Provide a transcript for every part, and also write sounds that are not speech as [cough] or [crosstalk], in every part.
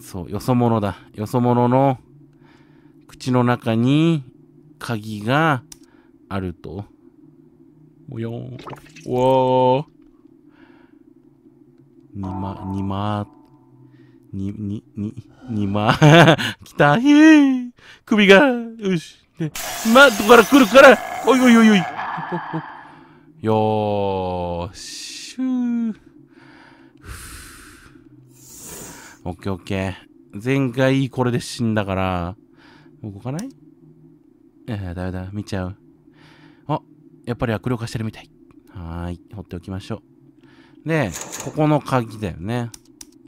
そう、よそ者だ。よそ者の口の中に鍵があると。およん。おー。にま、にま、に、に、に、にま、[laughs] 来た。へー。首が、よし。で、ま、どこから来るから、おいおいおいおい。よーしゅー。オッケーオッケー。前回これで死んだから、動かない？えー、だめだ、見ちゃう。あ、やっぱり悪霊化してるみたい。はーい、放っておきましょう。で、ここの鍵だよね。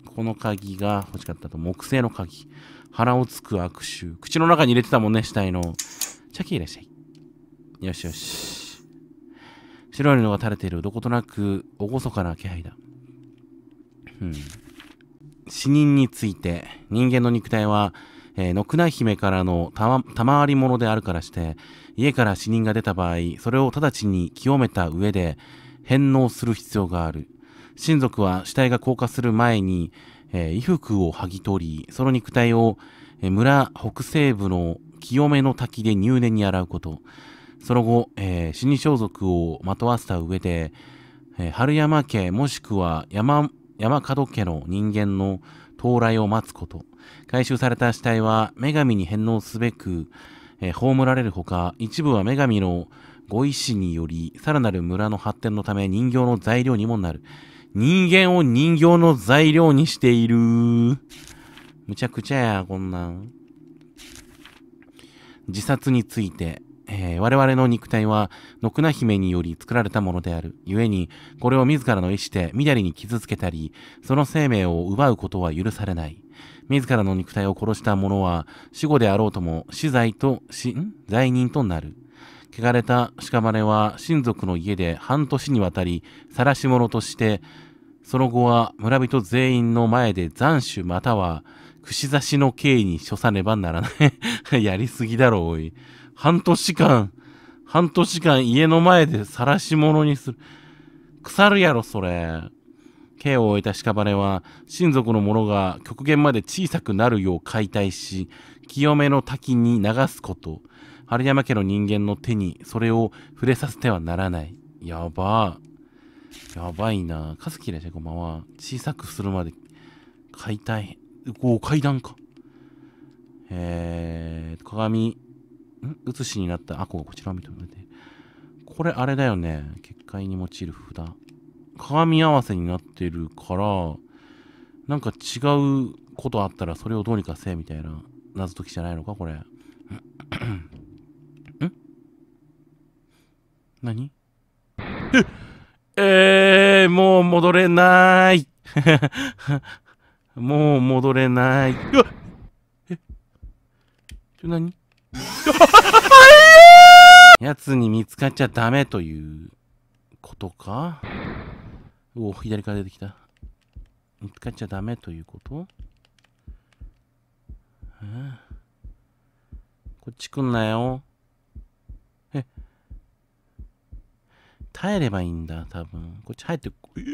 ここの鍵が欲しかったと。木製の鍵。鼻をつく悪臭。口の中に入れてたもんね、死体の。チャキいらっしゃい。よしよし。白い布が垂れている、どことなく、厳かな気配だ。うん。死人について、人間の肉体は、えー、ノクナ姫からの、賜り物であるからして、家から死人が出た場合、それを直ちに清めた上で、返納する必要がある。親族は死体が降下する前に、えー衣服を剥ぎ取り、その肉体を、えー村北西部の清めの滝で入念に洗うこと。その後、えー死に装束をまとわせた上で、え春山家もしくは山、山門家の人間の到来を待つこと。回収された死体は女神に返納すべく、えー葬られるほか、一部は女神のご意志により、さらなる村の発展のため人形の材料にもなる。人間を人形の材料にしている。むちゃくちゃや、こんなん。自殺について、えー我々の肉体は、ノクナ姫により作られたものである。故に、これを自らの意志で、みだりに傷つけたり、その生命を奪うことは許されない。自らの肉体を殺した者は、死後であろうとも、死罪と、死、ん罪人となる。汚れた屍は親族の家で半年にわたり晒し者として、その後は村人全員の前で斬首または串刺しの刑に処さねばならない。[laughs] やりすぎだろ、おい。半年間、半年間家の前で晒し者にする。腐るやろ、それ。刑を終えた屍は、親族の者が極限まで小さくなるよう解体し、清めの滝に流すこと。春山家の人間の手にそれを触れさせてはならない。やば。やばいな。かすきいらっしゃい、こんばんは。小さくするまで解体。こう、階段か。えー、鏡、写しになった。あ、ここちらを見てもて。これあれだよね。結界に用いる札。鏡合わせになってるから、なんか違うことあったらそれをどうにかせみたいな謎解きじゃないのか？これ。ん？何？ええー、もう戻れない。[laughs] もう戻れない。うわえ？ちょ、何？[laughs] 奴に見つかっちゃダメということか？おお、左から出てきた。見つかっちゃダメということ？こっち来んなよ。え？耐えればいいんだ、多分。こっち入ってこ、えー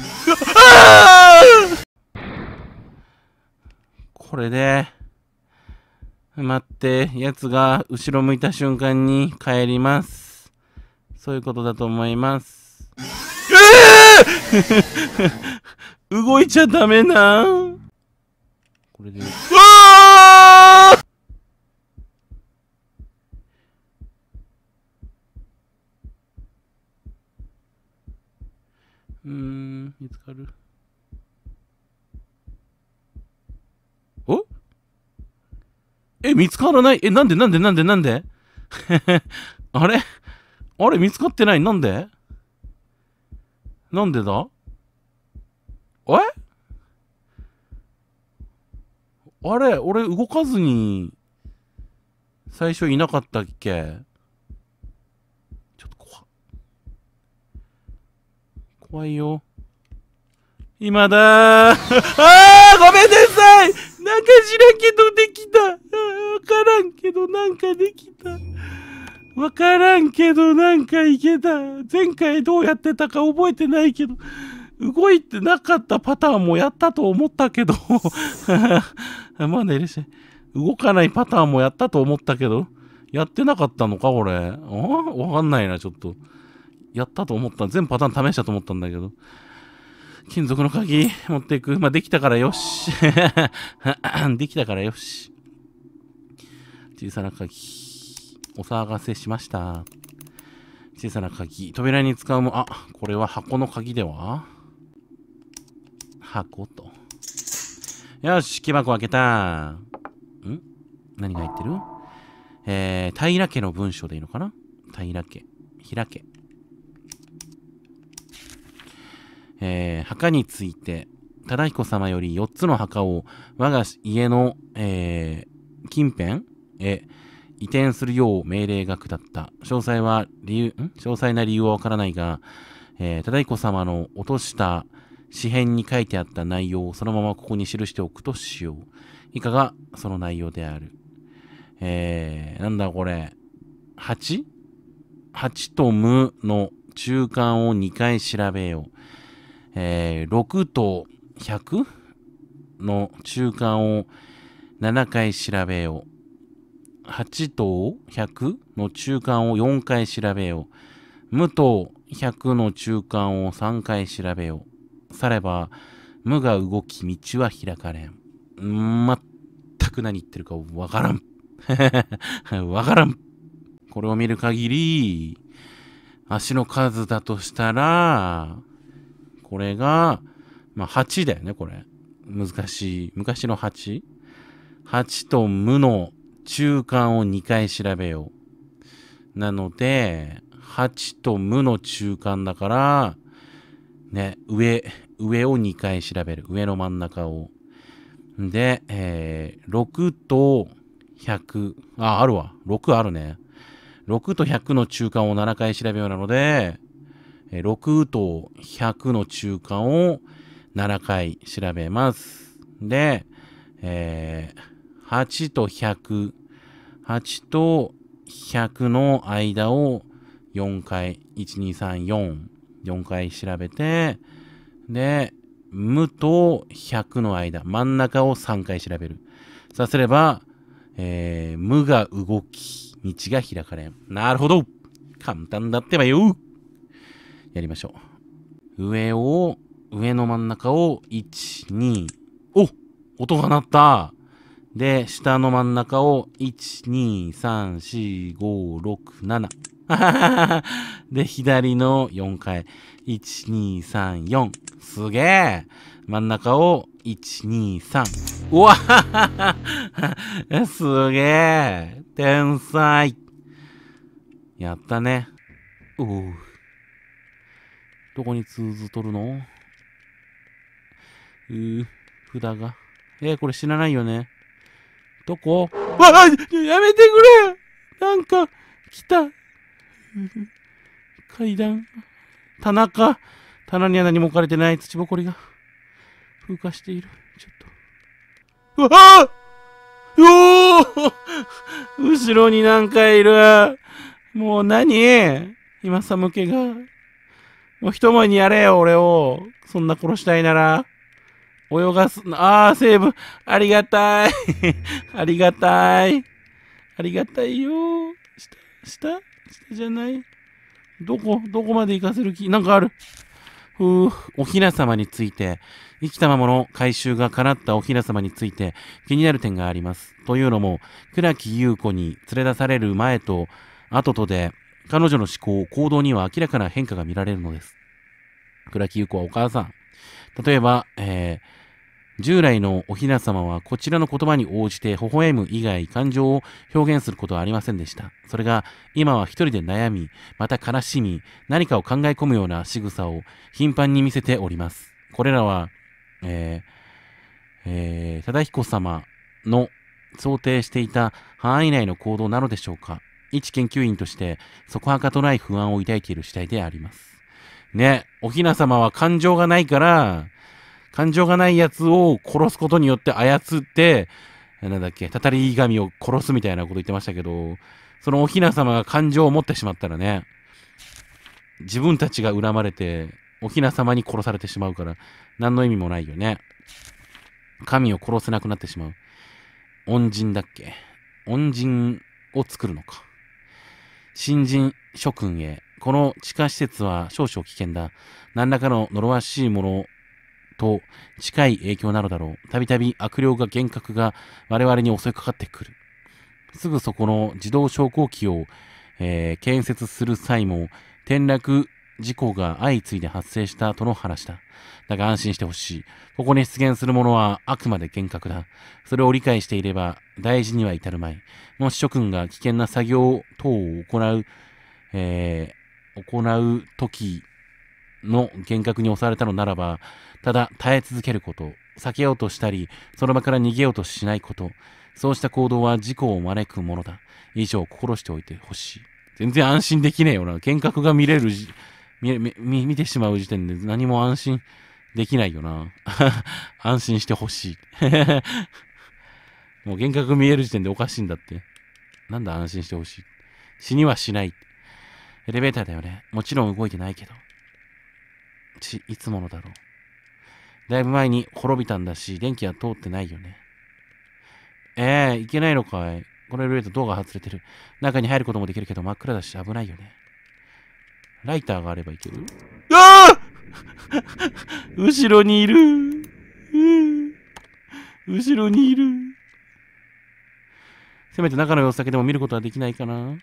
あー？[laughs] これで、待って、奴が後ろ向いた瞬間に帰ります。そういうことだと思います。えー [laughs] 動いちゃダメな。これで。うわーうーん、見つかる？おえ、見つからない？え、なんで？なんで？なんで？なんで？[laughs] あれ？あれ見つかってない？なんで？なんでだ？え？あれ俺動かずに最初いなかったっけ？ちょっと怖怖いよ。今だー！[laughs] あー！ごめんなさい！んかしらんけどできたわからんけどなんかできた。わからんけど、なんかいけた。前回どうやってたか覚えてないけど、動いてなかったパターンもやったと思ったけど、[laughs] まあね、動かないパターンもやったと思ったけど、やってなかったのか、これ。わかんないな、ちょっと。やったと思った。全パターン試したと思ったんだけど。金属の鍵持っていく。まあ、できたからよし。[laughs] できたからよし。小さな鍵。お騒がせしました。小さな鍵。扉に使うも、あ、これは箱の鍵では？箱と。よし、木箱開けた。ん？何が入ってる？えー、平家の文章でいいのかな？平家。平家。えー、墓について、忠彦様より4つの墓を我が家の、えー、近辺へ移転するよう命令が下った。詳細は理由、詳細な理由はわからないが、えー、忠彦様の落とした紙片に書いてあった内容をそのままここに記しておくとしよう。以下がその内容である？えー、なんだこれ？8?8 と無の中間を2回調べよう。えー、6と 100? の中間を7回調べよう。8と100の中間を4回調べよう。無と100の中間を3回調べよう。されば、無が動き、道は開かれん。全く何言ってるかわからん。[laughs] わからん。これを見る限り、足の数だとしたら、これが、まあ、8だよね、これ。難しい。昔の 8?8 8と無の中間を2回調べよう。なので、8と無の中間だから、ね、上、上を2回調べる。上の真ん中を。で、えー、6と100。あ、あるわ。6あるね。6と100の中間を7回調べようなので、6と100の中間を7回調べます。で、えー、8と100、8と100の間を4回、1、2、3、4、4回調べて、で、無と100の間、真ん中を3回調べる。さすれば、えー、無が動き、道が開かれん。なるほど簡単だってばよやりましょう。上を、上の真ん中を、1、2、お音が鳴ったで、下の真ん中を、1、2、3、4、5、6、7。[laughs] で、左の4回。1、2、3、4。すげえ真ん中を、1、2、3。うわ [laughs] すげえ天才やったね。ううどこに通ずとるの？うー、札が。えー、これ知らないよね。どこ？わあやめてくれなんか、来た。[laughs] 階段。棚か。棚には何も置かれてない土ぼこりが。風化している。ちょっと。うわあおー後ろになんかいる。もう何？今寒気が。もう一前にやれよ、俺を。そんな殺したいなら。泳がす、ああ、セーブ。ありがたい。[laughs] ありがたい。ありがたいよ。下下下じゃない？どこ？どこまで行かせる気？なんかある。ふう、おひな様について、生きたままの回収が叶ったおひな様について気になる点があります。というのも、倉木優子に連れ出される前と後とで、彼女の思考、行動には明らかな変化が見られるのです。倉木優子はお母さん。例えば、えー、従来のおひな様はこちらの言葉に応じて微笑む以外感情を表現することはありませんでした。それが今は一人で悩み、また悲しみ、何かを考え込むような仕草を頻繁に見せております。これらは、えー、えー、忠彦様の想定していた範囲内の行動なのでしょうか一研究員としてそこはかとない不安を抱いている次第であります。ね、おひな様は感情がないから、感情がないやつを殺すことによって操って、なんだっけ、たたり神を殺すみたいなこと言ってましたけど、そのお雛様が感情を持ってしまったらね、自分たちが恨まれて、お雛様に殺されてしまうから、何の意味もないよね。神を殺せなくなってしまう。恩人だっけ？恩人を作るのか。新人諸君へ、この地下施設は少々危険だ。何らかの呪わしいものと近い影響なのだろう。たびたび悪霊が幻覚が我々に襲いかかってくる。すぐそこの自動昇降機を、えー、建設する際も転落事故が相次いで発生したとの話だ。だが安心してほしい。ここに出現するものはあくまで幻覚だ。それを理解していれば大事には至るまい。もし諸君が危険な作業等を行う、えー、行う時の幻覚に襲われたのならば、ただ耐え続けること、避けようとしたり、その場から逃げようとしないこと、そうした行動は事故を招くものだ。以上、心しておいてほしい。全然安心できねえよな。幻覚が見れる見、見、見てしまう時点で何も安心できないよな。[laughs] 安心してほしい。[laughs] もう幻覚見える時点でおかしいんだって。なんだ安心してほしい。死にはしない。エレベーターだよね。もちろん動いてないけど。ち、いつものだろう。だいぶ前に滅びたんだし、電気は通ってないよね。ええー、いけないのかい。このエレベータードアが外れてる。中に入ることもできるけど真っ暗だし危ないよね。ライターがあればいける？ああ後ろにいる。後ろにいる。せめて中の様子だけでも見ることはできないかな。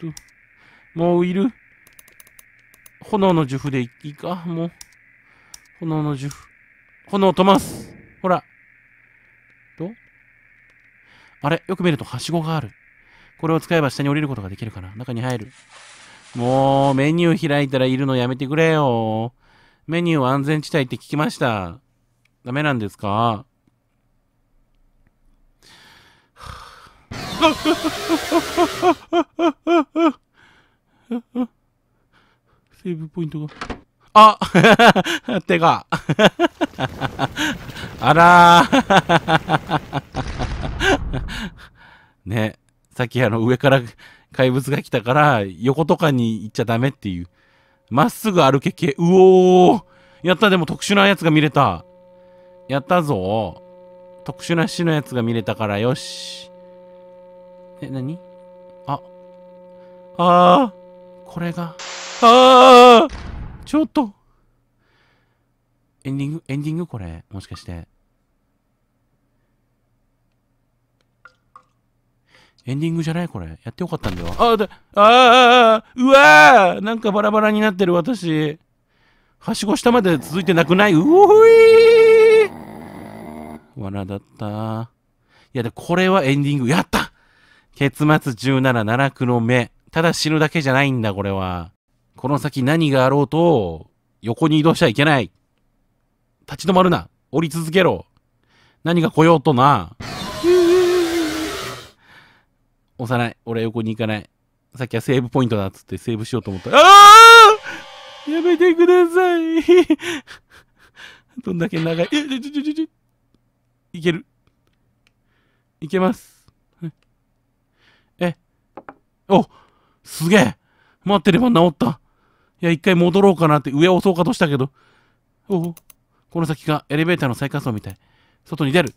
ちょっと、もういる。炎の呪符でいいか？もう。炎の呪符。炎を飛ますほら。とあれ？よく見るとはしごがある。これを使えば下に降りることができるかな中に入る。もう、メニュー開いたらいるのやめてくれよ。メニュー安全地帯って聞きました。ダメなんですか？セーブポイントが。あ [laughs] 手が。[laughs] あら [laughs] ね。さっきあの上から怪物が来たから横とかに行っちゃダメっていう。まっすぐ歩け系。うおーやったでも特殊なやつが見れた。やったぞ。特殊な死のやつが見れたからよし。え、なにあ。あー。これが。あーちょっと。エンディングエンディングこれ？もしかして。エンディングじゃない？これ。やってよかったんだよ。あ、だ、ああ、うわーなんかバラバラになってる私。はしご下まで続いてなくない？うおい罠だった。いや、で、これはエンディング。やった結末17、奈落の目。ただ死ぬだけじゃないんだ、これは。この先何があろうと、横に移動しちゃいけない。立ち止まるな。降り続けろ。何が来ようとな。押さない。俺は横に行かない。さっきはセーブポイントだっつってセーブしようと思った。ああやめてください。[laughs] どんだけ長い。え、ちょちょちょちょ。いける。いけます。え？おすげえ待ってれば治った。いや、一回戻ろうかなって上を押そうかとしたけど。おこの先がエレベーターの最下層みたい。外に出る。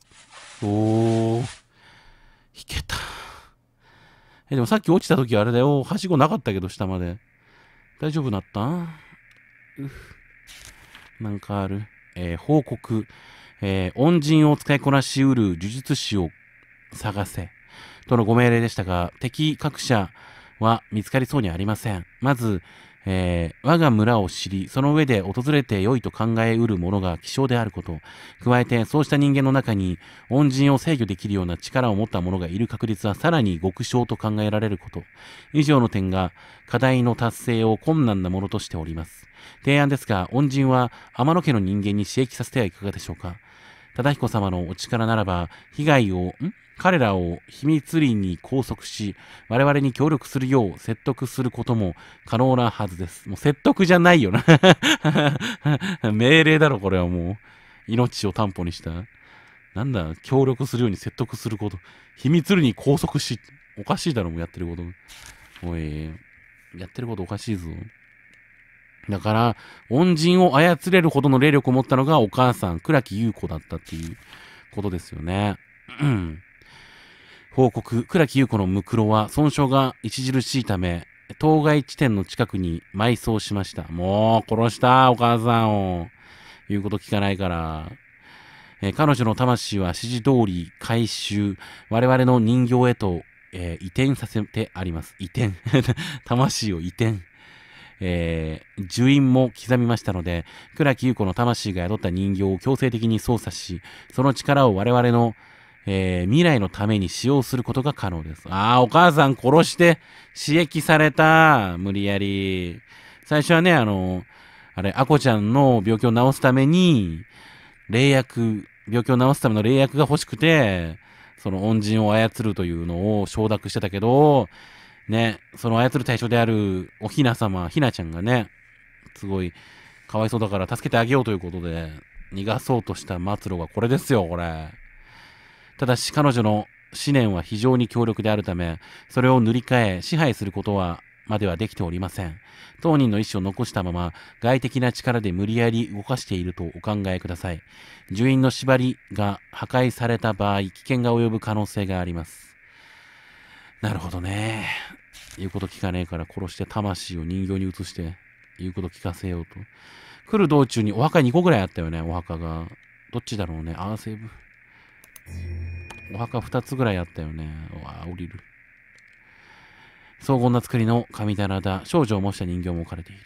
おー。いけた。え、でもさっき落ちた時あれだよ。はしごなかったけど、下まで。大丈夫なった？うなんかある。えー、報告。えー、恩人を使いこなしうる呪術師を探せ。とのご命令でしたが、敵各社は見つかりそうにありません。まず、えー、我が村を知り、その上で訪れて良いと考えうる者が希少であること。加えて、そうした人間の中に、恩人を制御できるような力を持った者がいる確率はさらに極小と考えられること。以上の点が、課題の達成を困難なものとしております。提案ですが、恩人は天野家の人間に刺激させてはいかがでしょうか。忠彦様のお力ならば、被害を、ん？彼らを秘密裏に拘束し、我々に協力するよう説得することも可能なはずです。もう説得じゃないよな [laughs] 命令だろ、これはもう。命を担保にした。なんだ、協力するように説得すること。秘密裏に拘束し。おかしいだろ、もうやってること。おい、やってることおかしいぞ。だから、恩人を操れるほどの霊力を持ったのがお母さん、倉木優子だったっていうことですよね。うん。報告、倉木優子のムクロは損傷が著しいため、当該地点の近くに埋葬しました。もう、殺した、お母さんを。言うこと聞かないから。えー彼女の魂は指示通り回収、我々の人形へと、えー移転させてあります。移転。[laughs] 魂を移転。えー、樹印も刻みましたので、倉木優子の魂が宿った人形を強制的に操作し、その力を我々の、えー未来のために使用することが可能です。ああ、お母さん殺して刺激された。無理やり。最初はね、あの、あれ、アコちゃんの病気を治すために、霊薬、病気を治すための霊薬が欲しくて、その恩人を操るというのを承諾してたけど、ね、その操る対象であるおひな様、ひなちゃんがね、すごいかわいそうだから助けてあげようということで、逃がそうとした末路がこれですよ、これ。ただし彼女の思念は非常に強力であるため、それを塗り替え、支配することは、まではできておりません。当人の意志を残したまま、外的な力で無理やり動かしているとお考えください。樹印の縛りが破壊された場合、危険が及ぶ可能性があります。なるほどね。言うこと聞かねえから殺して魂を人形に移して、言うこと聞かせようと。来る道中にお墓2個ぐらいあったよね、お墓が。どっちだろうね。あーセーブ。お墓2つぐらいあったよね。うわあ、降りる。荘厳な作りの神棚だ。少女を模した人形も置かれている。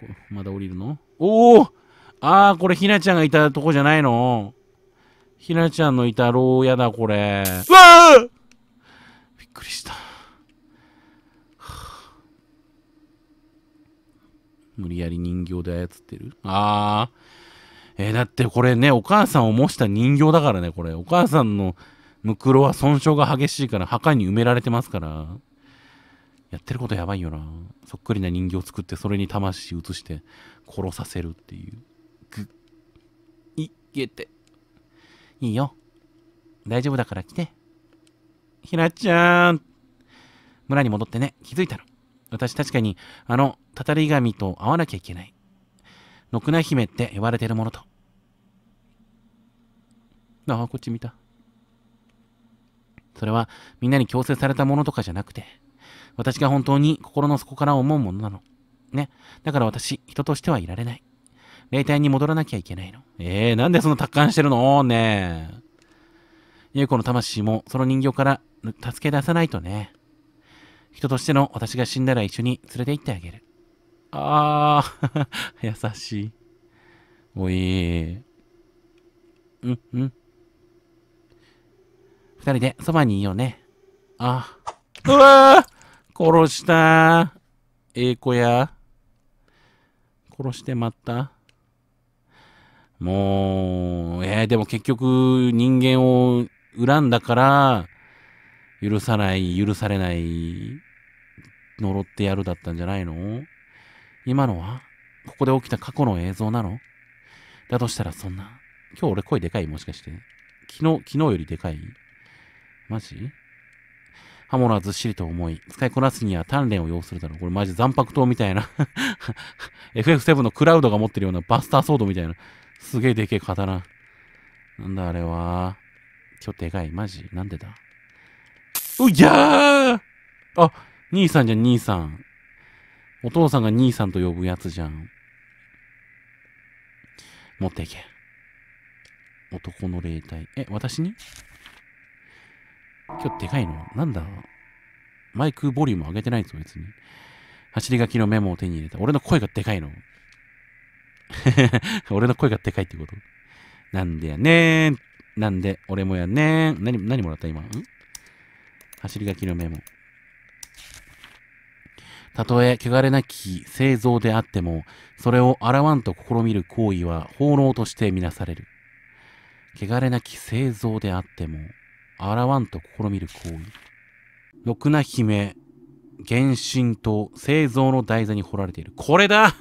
ここ、まだ降りるの？おおああ、これひなちゃんがいたとこじゃないのひなちゃんのいた牢屋だ、これ。うわあびっくりした。はあ無理やり人形で操ってる？ああ。えーだってこれね、お母さんを模した人形だからね、これ。お母さんのムクロは損傷が激しいから墓に埋められてますから。やってることやばいよな。そっくりな人形を作って、それに魂移して殺させるっていう。ぐっ、いけて。いいよ。大丈夫だから来て。ひなちゃん。村に戻ってね、気づいたの。私確かに、あの、たたり神と会わなきゃいけない。のくな姫って呼ばれてるものと。ああ、こっち見た。それはみんなに強制されたものとかじゃなくて、私が本当に心の底から思うものなの。ね。だから私、人としてはいられない。霊体に戻らなきゃいけないの。ええー、なんでそんな達観してるの？ねえ。ゆう子の魂もその人形から助け出さないとね。人としての私が死んだら一緒に連れて行ってあげる。ああ、[laughs] 優しい。おい。うん、うん。二人でそばにいようね。ああ。うわー殺したええ子や。殺してまった。もう、えー、でも結局人間を恨んだから、許さない、許されない、呪ってやるだったんじゃないの？今のはここで起きた過去の映像なの？だとしたらそんな。今日俺声でかい？もしかして。昨日、昨日よりでかい？マジ？刃物はずっしりと重い。使いこなすには鍛錬を要するだろう。これマジ残白刀みたいな。[laughs] FF7 のクラウドが持ってるようなバスターソードみたいな。すげえでけえ刀。なんだあれは？今日でかい。マジ？なんでだ？ういやーあ、兄さんじゃん、兄さん。お父さんが兄さんと呼ぶやつじゃん。持っていけ。男の霊体。え、私に？今日でかいのなんだ？マイクボリューム上げてないんですよ、別に。走り書きのメモを手に入れた。俺の声がでかいの。[laughs] 俺の声がでかいってこと？なんでやねーん。なんで、俺もやねーん。何、何もらった今？ん？走り書きのメモ。たとえ汚れなき製造であっても、それを洗わんと試みる行為は奉納としてみなされる。汚れなき製造であっても、洗わんと試みる行為。六な姫、原神と製造の台座に彫られている。これだ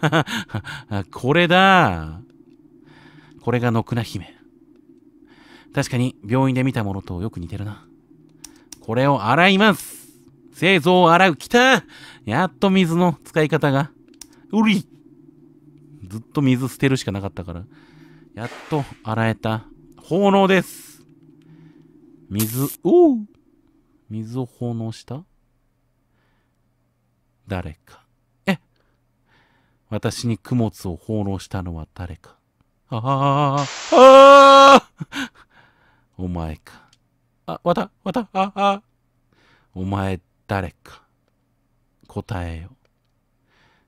[laughs] これだこれがノクナ姫。確かに病院で見たものとよく似てるな。これを洗います製造を洗う。きたやっと水の使い方が。うりずっと水捨てるしかなかったから。やっと洗えた。奉納です。水、おう水を奉納した？誰か。え？私に供物を奉納したのは誰か。ああ、ああお前か。あ、わた、わた、あ、あ。お前誰か。答えよ。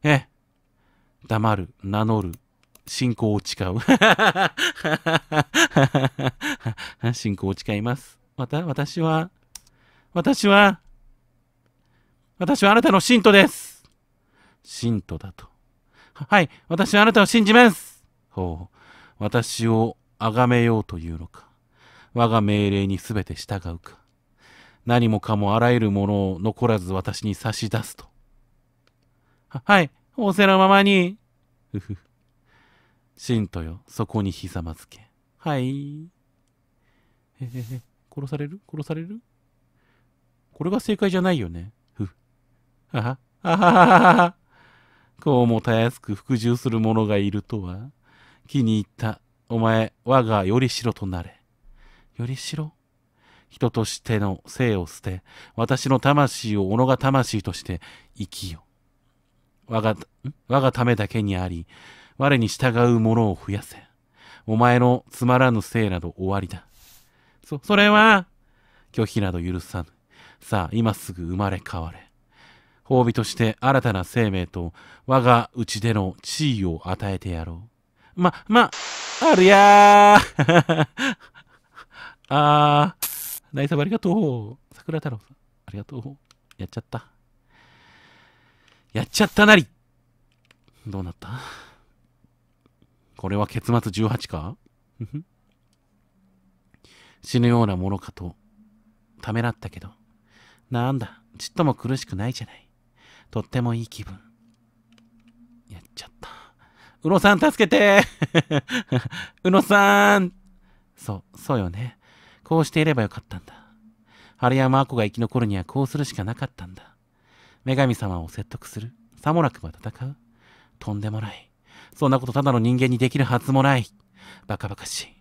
え、黙る、名乗る、信仰を誓う。信仰を誓います。また、私は、私は、私はあなたの信徒です。信徒だと。はい、私はあなたを信じます。ほう、私を崇めようというのか。我が命令にすべて従うか。何もかもあらゆるものを残らず私に差し出すと。は、はい、仰せのままに。ふふ。信徒よ、そこにひざまずけ。はい。へへへ、殺される？殺される？これが正解じゃないよね。ふ。あは、あはははは。こうもたやすく服従する者がいるとは。気に入った。お前、我がよりしろとなれ。よりしろ？人としての生を捨て、私の魂を己が魂として生きよ。我が、我がためだけにあり、我に従う者を増やせ。お前のつまらぬ生など終わりだ。そ、それは、拒否など許さぬ。さあ、今すぐ生まれ変われ。褒美として新たな生命と我が内での地位を与えてやろう。ま、ま、あるやー [laughs] あー。ナイサブありがとう。桜太郎さん、ありがとう。やっちゃった。やっちゃったなり。どうなった？これは結末18か？[laughs] 死ぬようなものかと、ためらったけど、なんだ、ちっとも苦しくないじゃない。とってもいい気分。やっちゃった。宇野さん助けて [laughs] 宇野さんそう、そうよね。こうしていればよかったんだ。春山亜子が生き残るにはこうするしかなかったんだ。女神様を説得する。さもなくば戦う。とんでもない。そんなことただの人間にできるはずもない。バカバカしい。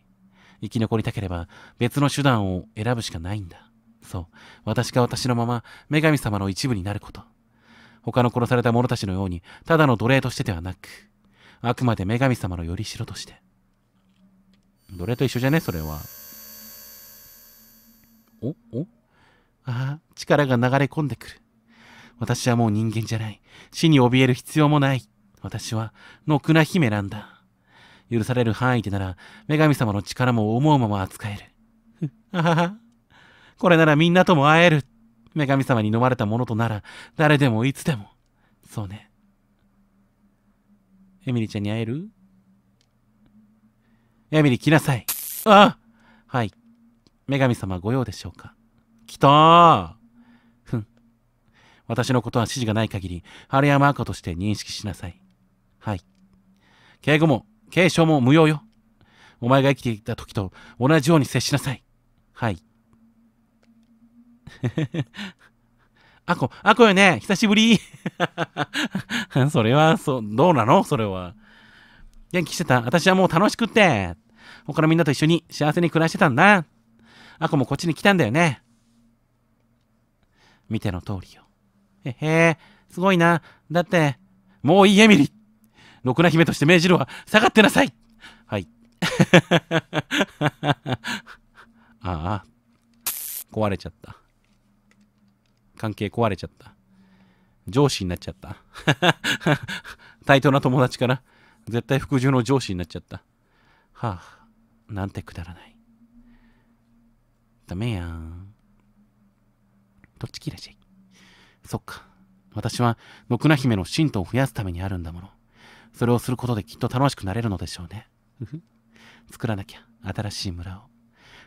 生き残りたければ別の手段を選ぶしかないんだ。そう。私が私のまま女神様の一部になること。他の殺された者たちのように、ただの奴隷としてではなく、あくまで女神様のよりしろとして。奴隷と一緒じゃね？それは。おお？ああ、力が流れ込んでくる。私はもう人間じゃない。死に怯える必要もない。私は、ノクナ姫なんだ。許される範囲でなら、女神様の力も思うまま扱える。あはは。これならみんなとも会える。女神様に飲まれたものとなら、誰でもいつでも。そうね。エミリちゃんに会える？エミリ来なさい。あはい。女神様ご用でしょうか？来たーふん。私のことは指示がない限り、春山赤として認識しなさい。はい。敬語も、継承も無用よ。お前が生きていた時と同じように接しなさい。はい。[laughs] あこ、あこよね久しぶり [laughs] それは、そ、どうなの？それは。元気してた？私はもう楽しくって。他のみんなと一緒に幸せに暮らしてたんだ。あこもこっちに来たんだよね。見ての通りよ。へへすごいな。だって、もういいエミリ。ろくな姫として命じるわ。下がってなさい。はい。[laughs] ああ。壊れちゃった。関係壊れちゃった。上司になっちゃった。[laughs] 対等な友達から絶対服従の上司になっちゃった。はあ、なんてくだらない。ダメやん。どっちきらしい？そっか。私は、ノクナ姫の信徒を増やすためにあるんだもの。それをすることできっと楽しくなれるのでしょうね。ふふ。作らなきゃ、新しい村を。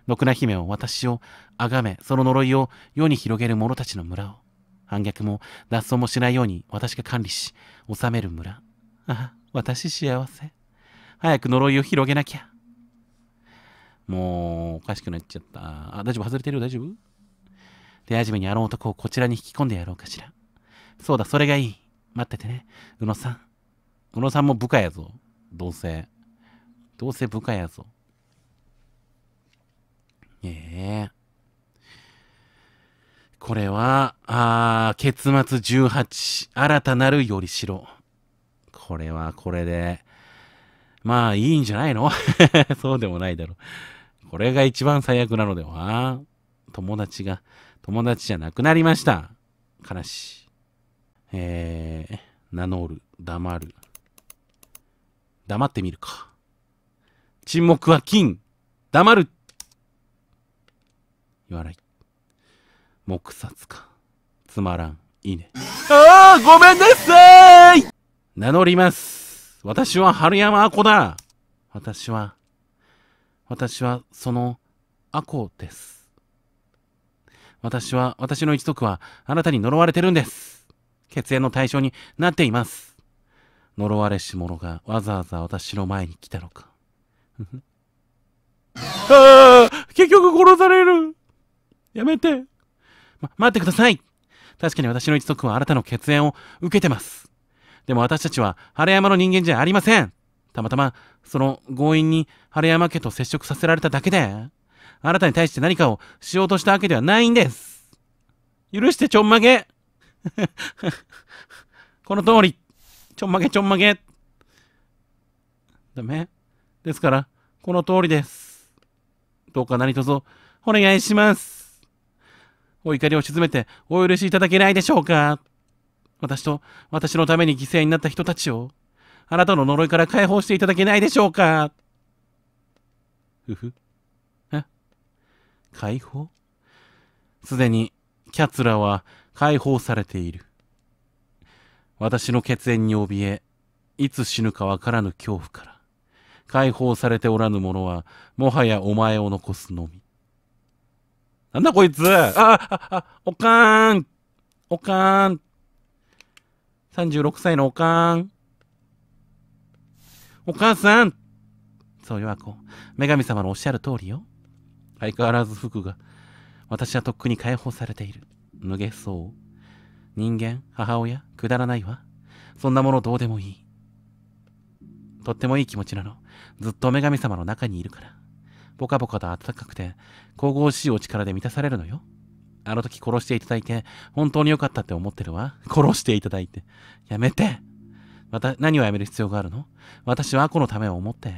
ノクナ姫を私を崇め、その呪いを世に広げる者たちの村を。反逆も脱走もしないように私が管理し、治める村。あ、私幸せ。早く呪いを広げなきゃ。もう、おかしくなっちゃった。あ、大丈夫？外れてる？大丈夫？手始めにあの男をこちらに引き込んでやろうかしら。そうだ、それがいい。待っててね。宇野さん。宇野さんも部下やぞ。どうせ。どうせ部下やぞ。ええこれは、あ、結末18、新たなるよりしろ。これはこれで、まあいいんじゃないの？[laughs] そうでもないだろう。これが一番最悪なのでは？友達が、友達じゃなくなりました。悲しい。えー、名乗る、黙る。黙ってみるか。沈黙は金。黙る。言わない。黙殺か。つまらん。いいね。ああごめんなさい名乗ります。私は春山アコだ。私は、私はそのアコです。私は、私の一族はあなたに呪われてるんです。血縁の対象になっています。呪われし者がわざわざ私の前に来たのか。[laughs] ああ結局殺されるやめて。ま、待ってください。確かに私の一族はあなたの血縁を受けてます。でも私たちは晴山の人間じゃありません。たまたま、その強引に晴山家と接触させられただけで、あなたに対して何かをしようとしたわけではないんです。許してちょんまげ。[laughs] この通り。ちょんまげちょんまげ。ダメ？ですから、この通りです。どうか何卒お願いします。お怒りを鎮めてお許しいただけないでしょうか私と私のために犠牲になった人たちをあなたの呪いから解放していただけないでしょうかふふ。え？解放？すでにキャツラは解放されている。私の血縁に怯え、いつ死ぬかわからぬ恐怖から、解放されておらぬ者は、もはやお前を残すのみ。なんだこいつあ、あ、あ、おかーんおかーん !36 歳のおかーんお母さんそうよ、アコ。女神様のおっしゃる通りよ。相変わらず服が。私はとっくに解放されている。脱げそう。人間母親くだらないわ。そんなものどうでもいい。とってもいい気持ちなの。ずっと女神様の中にいるから。ポカポカと暖かくて、神々しいお力で満たされるのよ。あの時殺していただいて、本当に良かったって思ってるわ。殺していただいて。やめて。また、何をやめる必要があるの？私はアコのためを思って。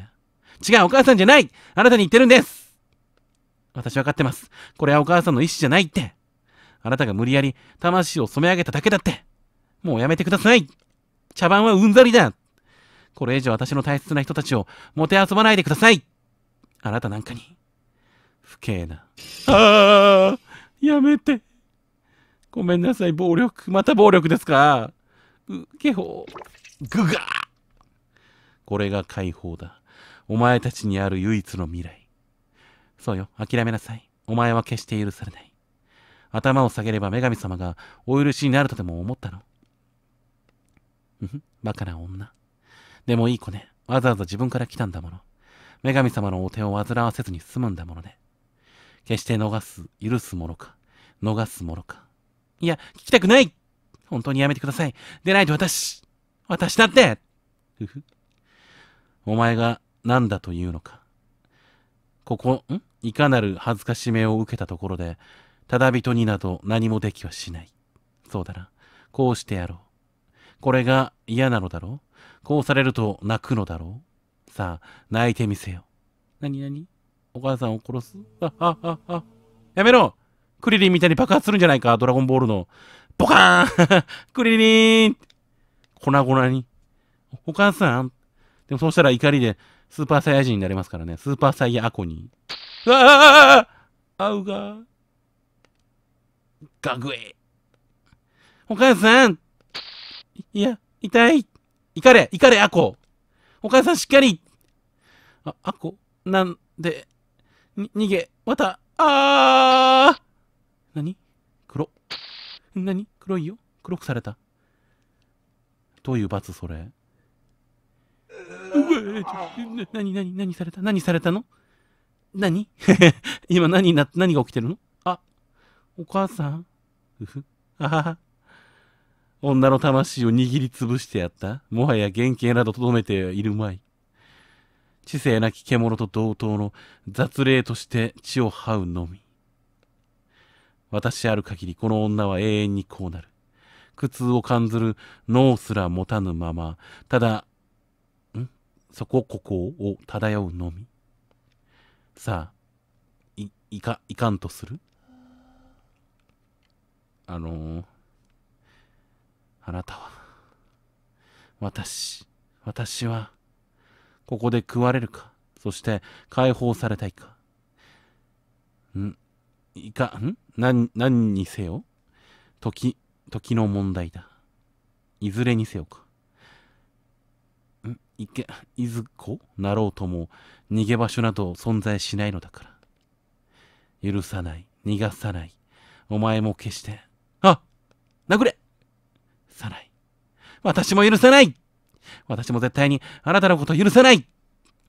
違う、お母さんじゃないあなたに言ってるんです私わかってます。これはお母さんの意思じゃないって。あなたが無理やり魂を染め上げただけだって。もうやめてください。茶番はうんざりだ。これ以上私の大切な人たちをもてあそばないでください。あなたなんかに、不敬な。ああ、やめて。ごめんなさい、暴力。また暴力ですかう、警報。ぐがこれが解放だ。お前たちにある唯一の未来。そうよ、諦めなさい。お前は決して許されない。頭を下げれば女神様がお許しになるとでも思ったの？ふふ、バカな女。でもいい子ね。わざわざ自分から来たんだもの。女神様のお手を煩わせずに済むんだものね。決して逃す、許すものか、逃すものか。いや、聞きたくない本当にやめてください。でないと私、私だってふふ。お前が何だというのか。ここ、ん？いかなる恥ずかしめを受けたところで、ただ人になど何もできはしない。そうだな。こうしてやろう。これが嫌なのだろうこうされると泣くのだろうさあ、泣いてみせよ。なになにお母さんを殺す？あ、あ、あ、あ。やめろクリリンみたいに爆発するんじゃないか？ドラゴンボールの。ボカーン [laughs] クリリン粉々に。お母さんでもそうしたら怒りでスーパーサイヤ人になれますからね。スーパーサイヤアコに。うわああうが。ガグエ。お母さん。いや、痛い。怒れ、怒れ、アコ。お母さんしっかり。あ、あこ、なんで、に、逃げ、また、あー。何？黒？何？黒いよ？黒くされた。どういう罰それ？うわな、になに、何された？何されたの？何？[laughs] 今何な、何が起きてるの、お母さん？うふ。あはは。女の魂を握りつぶしてやった？もはや原型などとどめているまい。知性なき獣と同等の雑霊として血を這うのみ。私ある限りこの女は永遠にこうなる。苦痛を感ずる脳すら持たぬまま、ただ、ん？そこここを漂うのみ。さあ、い、いか、いかんとする？あのー、あなたは、私、私は、ここで食われるか、そして解放されたいか。ん？いか、ん？何、何にせよ、時、時の問題だ。いずれにせよか。ん？いけ、いずこ？なろうとも、逃げ場所など存在しないのだから。許さない、逃がさない。お前も決して、あ殴れさない。私も許さない私も絶対にあなたのことを許さない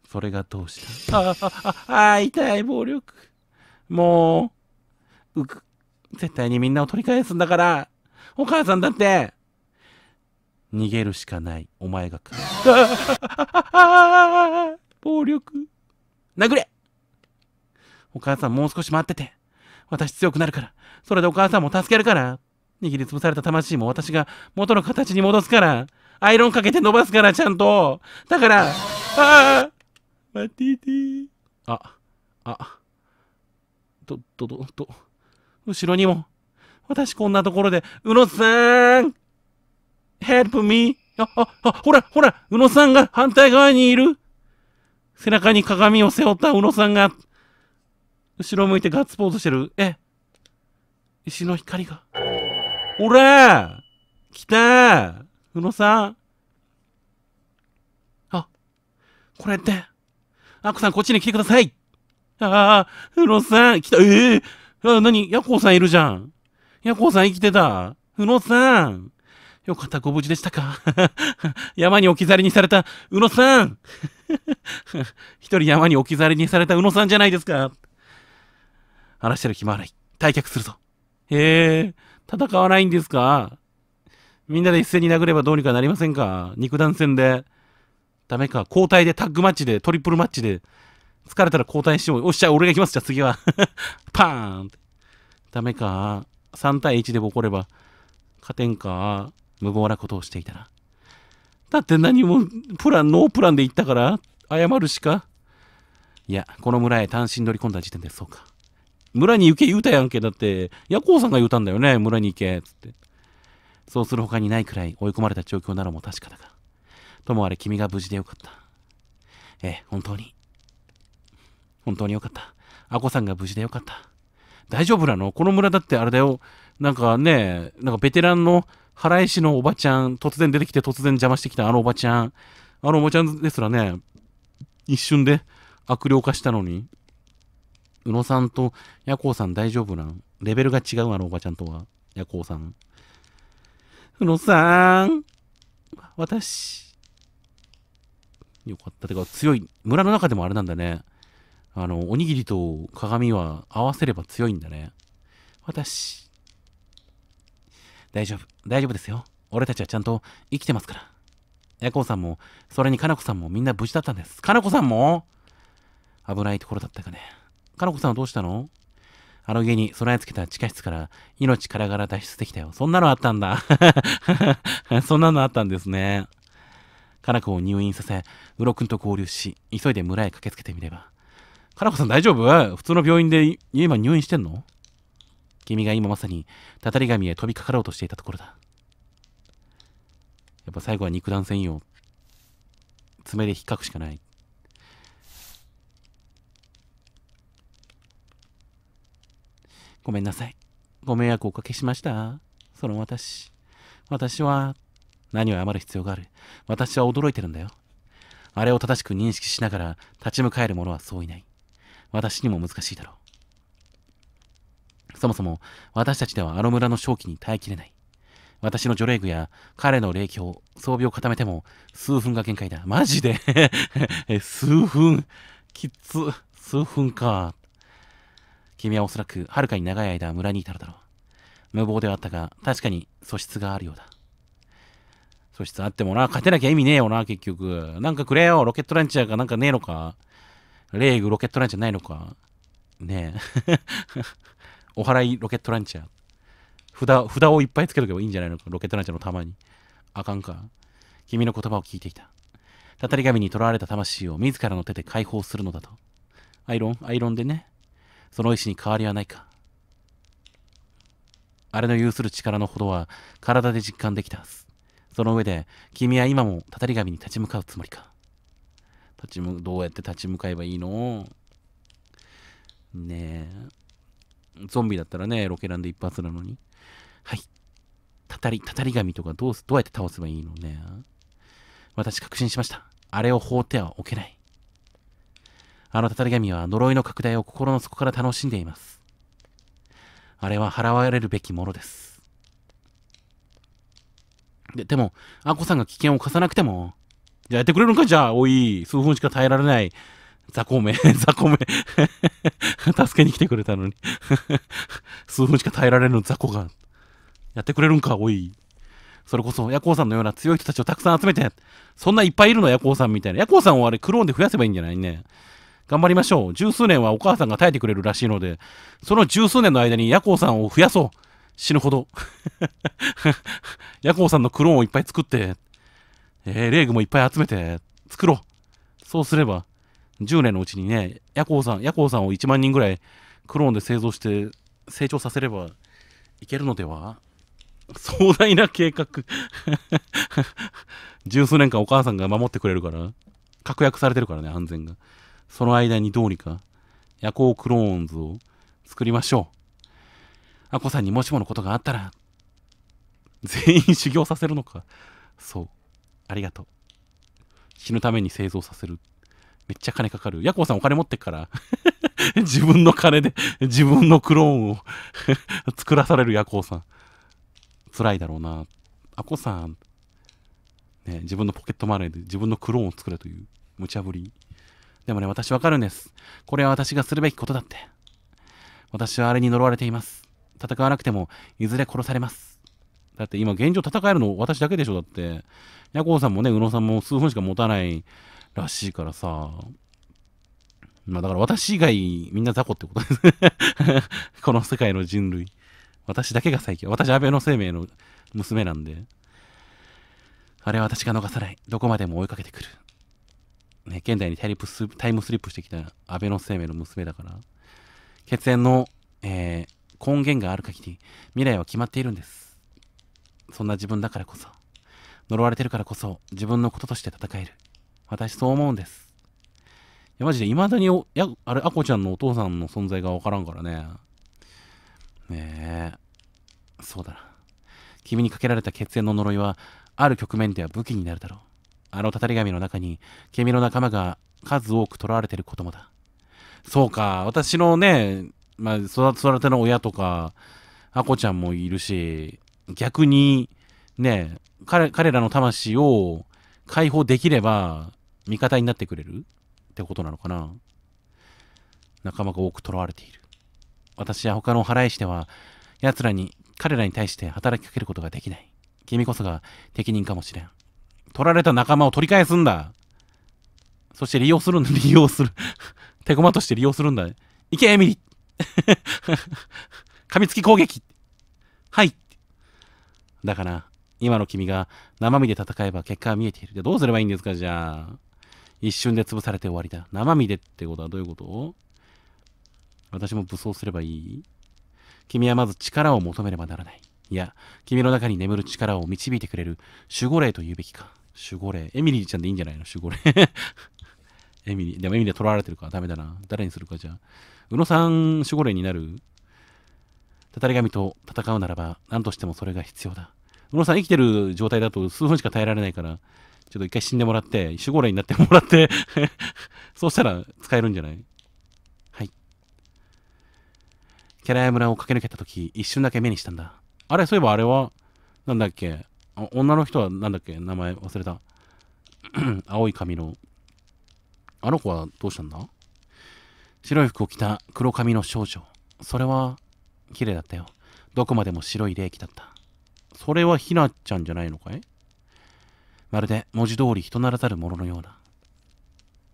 それがどうした？ああ、ああ、痛い暴力。もう、うく、絶対にみんなを取り返すんだから、お母さんだって、逃げるしかない、お前が来る。暴力。殴れお母さんもう少し待ってて。私強くなるから。それでお母さんも助けるから。握りつぶされた魂も私が元の形に戻すから。アイロンかけて伸ばすから、ちゃんと。だから、ああ待ってて。あ、あ、と、と、と、と、後ろにも、私こんなところで、宇野さーん !help me! あ、あ、あ、ほら、ほら、宇野さんが反対側にいる背中に鏡を背負った宇野さんが、後ろ向いてガッツポーズしてる。え、石の光が。ほら来た宇野さんあ、これって、アッコさんこっちに来てくださいああ、宇野さん来た、ええー、あ、なに、ヤコウさんいるじゃん。ヤコウさん生きてた。宇野さん。よかった、ご無事でしたか？[laughs] 山に置き去りにされた宇野さん。[laughs] 一人山に置き去りにされた宇野さんじゃないですか。話してる暇はない。退却するぞ。へえ、戦わないんですか？みんなで一斉に殴ればどうにかなりませんか？肉弾戦で。ダメか。交代でタッグマッチで、トリプルマッチで。疲れたら交代しよう。おっしゃ、俺が行きます。じゃあ次は。[laughs] パーンって。ダメか。3対1でボコれば、勝てんか。無謀なことをしていたら。だって何も、プラン、ノープランで行ったから、謝るしか。いや、この村へ単身乗り込んだ時点でそうか。村に行け言うたやんけ。だって、ヤコウさんが言うたんだよね。村に行け。つって。そうする他にないくらい追い込まれた状況なのも確かだが。ともあれ君が無事でよかった。ええ、本当に。本当によかった。アコさんが無事でよかった。大丈夫なの？この村だってあれだよ。なんかね、なんかベテランの腹石のおばちゃん、突然出てきて突然邪魔してきたあのおばちゃん。あのおばちゃんですらね、一瞬で悪霊化したのに。宇野さんとヤコウさん大丈夫なん？レベルが違うあのおばちゃんとは。ヤコウさん。宇野さん。私。よかった。てか、強い。村の中でもあれなんだね。あの、おにぎりと鏡は合わせれば強いんだね。私。大丈夫。大丈夫ですよ。俺たちはちゃんと生きてますから。ヤコウさんも、それにかなこさんもみんな無事だったんです。かなこさんも危ないところだったかね。かなこさんはどうしたの？あの家に備え付けた地下室から命からがら脱出できたよ。そんなのあったんだ。[laughs] そんなのあったんですね。かなこを入院させ、うろくんと合流し、急いで村へ駆けつけてみれば。かなこさん大丈夫？普通の病院で今入院してんの？君が今まさにたたり神へ飛びかかろうとしていたところだ。やっぱ最後は肉弾戦よ。爪で引っかくしかない。ごめんなさい。ご迷惑をおかけしました。その私。私は、何を謝る必要がある。私は驚いてるんだよ。あれを正しく認識しながら立ち向かえる者はそういない。私にも難しいだろう。そもそも私たちではあの村の正気に耐えきれない。私の除霊具や彼の霊鏡、装備を固めても数分が限界だ。マジで？[laughs] 数分？きつ、数分か。君はおそらくはるかに長い間村にいたのだろう。無謀ではあったが、確かに素質があるようだ。素質あってもな、勝てなきゃ意味ねえよな、結局。なんかくれよ、ロケットランチャーがなんかねえのか。レーグロケットランチャーないのか。ねえ。[laughs] お払いロケットランチャー。札、札をいっぱいつけとけばいいんじゃないのか、ロケットランチャーのたまに。あかんか。君の言葉を聞いていた。たたり神に囚われた魂を自らの手で解放するのだと。アイロン、アイロンでね。その意志に変わりはないか。あれの有する力のほどは体で実感できたはず。その上で、君は今もたたり神に立ち向かうつもりか。立ちむ、どうやって立ち向かえばいいの？ねえ。ゾンビだったらね、ロケランで一発なのに。はい。たたり、たたり神とかどうすどうやって倒せばいいのね？私確信しました。あれを放ってはおけない。あのたたり神は呪いの拡大を心の底から楽しんでいます。あれは払われるべきものです。で、でも、アコさんが危険を課さなくても、じゃあやってくれるのかじゃあ、おい、数分しか耐えられない。雑魚め、[laughs] 雑魚め。[laughs] 助けに来てくれたのに [laughs] 数分しか耐えられる雑魚が。やってくれるんか、おい。それこそ、ヤコウさんのような強い人たちをたくさん集めて、そんないっぱいいるの、ヤコウさんみたいな。ヤコウさんをあれ、クローンで増やせばいいんじゃないね。頑張りましょう。十数年はお母さんが耐えてくれるらしいので、その十数年の間にヤコウさんを増やそう。死ぬほど。ヤコウさんのクローンをいっぱい作って、えー、レーグもいっぱい集めて、作ろう。そうすれば、10年のうちにね、ヤコウさん、ヤコウさんを1万人ぐらいクローンで製造して成長させればいけるのでは？壮大な計画 [laughs] 十数年間お母さんが守ってくれるから、確約されてるからね、安全が。その間にどうにか、夜行クローンズを作りましょう。アコさんにもしものことがあったら、全員修行させるのか。そう。ありがとう。死ぬために製造させる。めっちゃ金かかる。ヤコウさんお金持ってっから。[laughs] 自分の金で自分のクローンを [laughs] 作らされるヤコウさん。辛いだろうな。アコさん、ね、自分のポケットマネーで自分のクローンを作れという無茶ぶり。でもね、私わかるんです。これは私がするべきことだって。私はあれに呪われています。戦わなくても、いずれ殺されます。だって今現状戦えるの私だけでしょだって。ヤコウさんもね、宇野さんも数分しか持たないらしいからさ。まあだから私以外みんな雑魚ってことですね [laughs] この世界の人類。私だけが最強。私、安倍の生命の娘なんで。あれは私が逃さない。どこまでも追いかけてくる。ね、現代にタイプタイムスリップしてきた安倍の生命の娘だから、血縁の、えー、根源がある限り、未来は決まっているんです。そんな自分だからこそ、呪われてるからこそ、自分のこととして戦える。私そう思うんです。いや、マジで未だにお、や、あれ、アコちゃんのお父さんの存在がわからんからね。ねえ。そうだな。君にかけられた血縁の呪いは、ある局面では武器になるだろう。あのたたり神の中に、君の仲間が数多く囚われてることもだ。そうか、私のね、まあ、育ての親とか、あこちゃんもいるし、逆に、ね、彼彼らの魂を解放できれば、味方になってくれる？ってことなのかな。仲間が多く囚われている。私は他の払い師では、奴らに、彼らに対して働きかけることができない。君こそが適任かもしれん。取られた仲間を取り返すんだ。そして利用するんだ。[laughs] 利用する。[laughs] 手駒として利用するんだ。いけ、エミリ [laughs] 噛みつき攻撃はい。だから、今の君が生身で戦えば結果は見えている。じゃあどうすればいいんですか？じゃあ。一瞬で潰されて終わりだ。生身でってことはどういうこと？私も武装すればいい君はまず力を求めればならない。いや、君の中に眠る力を導いてくれる守護霊と言うべきか。守護霊。エミリーちゃんでいいんじゃないの？守護霊。[laughs] エミリー。でもエミリーは取られてるからダメだな。誰にするかじゃあ。宇野さん守護霊になる？たたり神と戦うならば、何としてもそれが必要だ。宇野さん生きてる状態だと数分しか耐えられないから、ちょっと一回死んでもらって、守護霊になってもらって [laughs] そうしたら使えるんじゃない？はい。キャラヤ村を駆け抜けた時、一瞬だけ目にしたんだ。あれ、そういえばあれは、なんだっけ？女の人はなんだっけ？名前忘れた。[coughs] 青い髪の。あの子はどうしたんだ？白い服を着た黒髪の少女。それは、綺麗だったよ。どこまでも白い霊気だった。それはひなちゃんじゃないのかい？まるで文字通り人ならざるものような。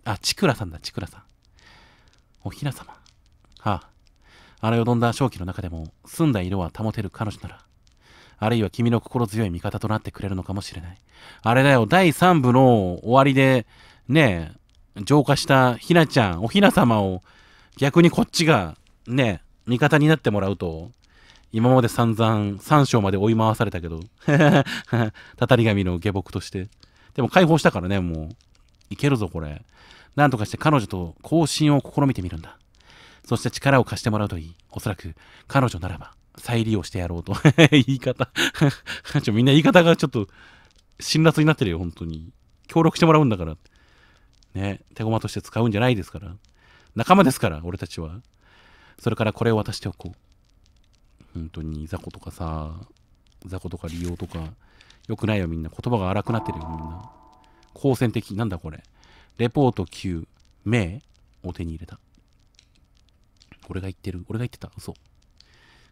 あ、チクラさんだ、チクラさん。おひな様。はあ、あのよどんだ正気の中でも澄んだ色は保てる彼女なら、あるいは君の心強い味方となってくれるのかもしれない。あれだよ、第3部の終わりで、ねえ、浄化したひなちゃん、おひな様を逆にこっちが、ねえ、味方になってもらうと、今まで散々3章まで追い回されたけど、[laughs] たたり神の下僕として。でも解放したからね、もう。いけるぞ、これ。なんとかして彼女と交信を試みてみるんだ。そして力を貸してもらうといい。おそらく彼女ならば再利用してやろうと。[laughs] 言い方 [laughs] ちょ。みんな言い方がちょっと辛辣になってるよ、本当に。協力してもらうんだから。ね、手駒として使うんじゃないですから。仲間ですから、俺たちは。それからこれを渡しておこう。本当に雑魚とかさ、雑魚とか利用とか、よくないよみんな。言葉が荒くなってるよみんな。好戦的。なんだこれ。レポート9、名を手に入れた。俺が言ってる。俺が言ってた。嘘。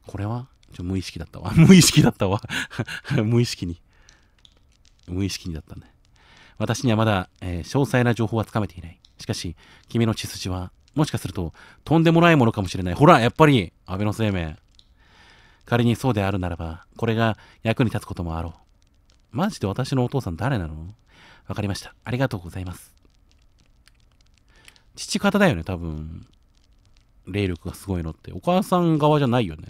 これは？ちょ無意識だったわ。無意識だったわ。[laughs] [laughs] 無意識に。無意識にだったね。私にはまだ、えー、詳細な情報はつかめていない。しかし、君の血筋は、もしかすると、とんでもないものかもしれない。ほら、やっぱり、安倍の生命。仮にそうであるならば、これが役に立つこともあろう。マジで私のお父さん誰なの？わかりました。ありがとうございます。父方だよね、多分。霊力がすごいのって。お母さん側じゃないよね。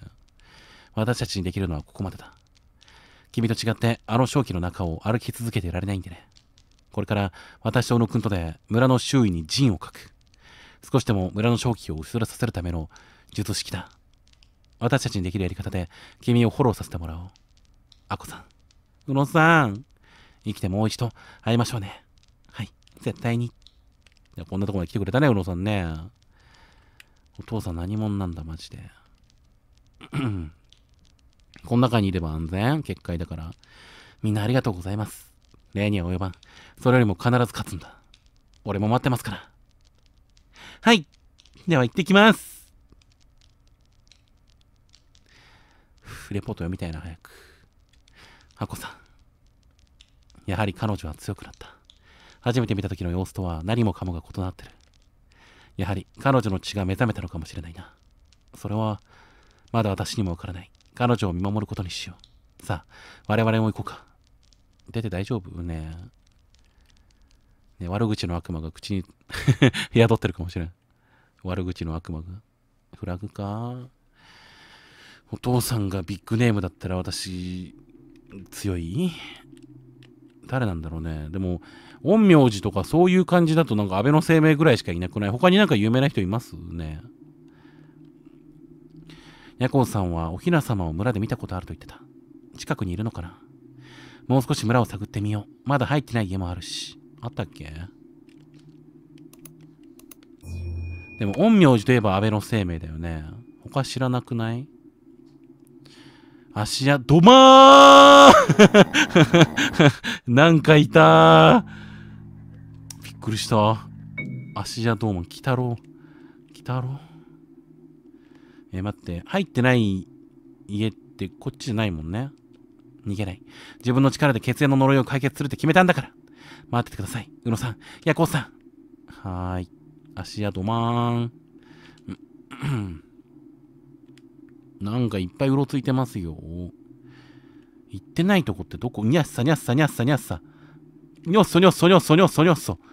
私たちにできるのはここまでだ。君と違ってあの正気の中を歩き続けていられないんでね。これから私と小野くんとで村の周囲に陣を書く。少しでも村の正気を薄らさせるための術式だ。私たちにできるやり方で君をフォローさせてもらおう。アコさん。宇野さん。生きてもう一度会いましょうね。はい。絶対に。こんなところに来てくれたね、宇野さんね。お父さん何者なんだ、マジで。[clears throat] この中にいれば安全結界だから。みんなありがとうございます。礼には及ばん。それよりも必ず勝つんだ。俺も待ってますから。はい。では行ってきます。レポート読みたいな、早く。ハコさん。やはり彼女は強くなった。初めて見た時の様子とは何もかもが異なってる。やはり彼女の血が目覚めたのかもしれないな。それは、まだ私にもわからない。彼女を見守ることにしよう。さあ、我々も行こうか。出て大丈夫ねね悪口の悪魔が口に [laughs] 宿ってるかもしれん。悪口の悪魔が。フラグか？お父さんがビッグネームだったら私、強い？誰なんだろうね。でも、陰陽師とかそういう感じだとなんか安倍の生命ぐらいしかいなくない？他になんか有名な人いますね。ヤコウさんはおひな様を村で見たことあると言ってた。近くにいるのかな？もう少し村を探ってみよう。まだ入ってない家もあるし。あったっけ？でも、陰陽師といえば安倍の生命だよね。他知らなくない？足や、どまー [laughs] なんかいたびっくりした。足やどうも、来たろ。来たろ。えー、待って。入ってない家ってこっちじゃないもんね。逃げない。自分の力で血縁の呪いを解決するって決めたんだから。待っててください。宇野さん。ヤコウさん。はーい。足やどまーん。なんかいっぱいうろついてますよ。行ってないとこってどこ？にゃっさにゃっさにゃっさにゃっさ。にょっそにょっそにょっそにょっそにょっそ。うっそ、うっそ、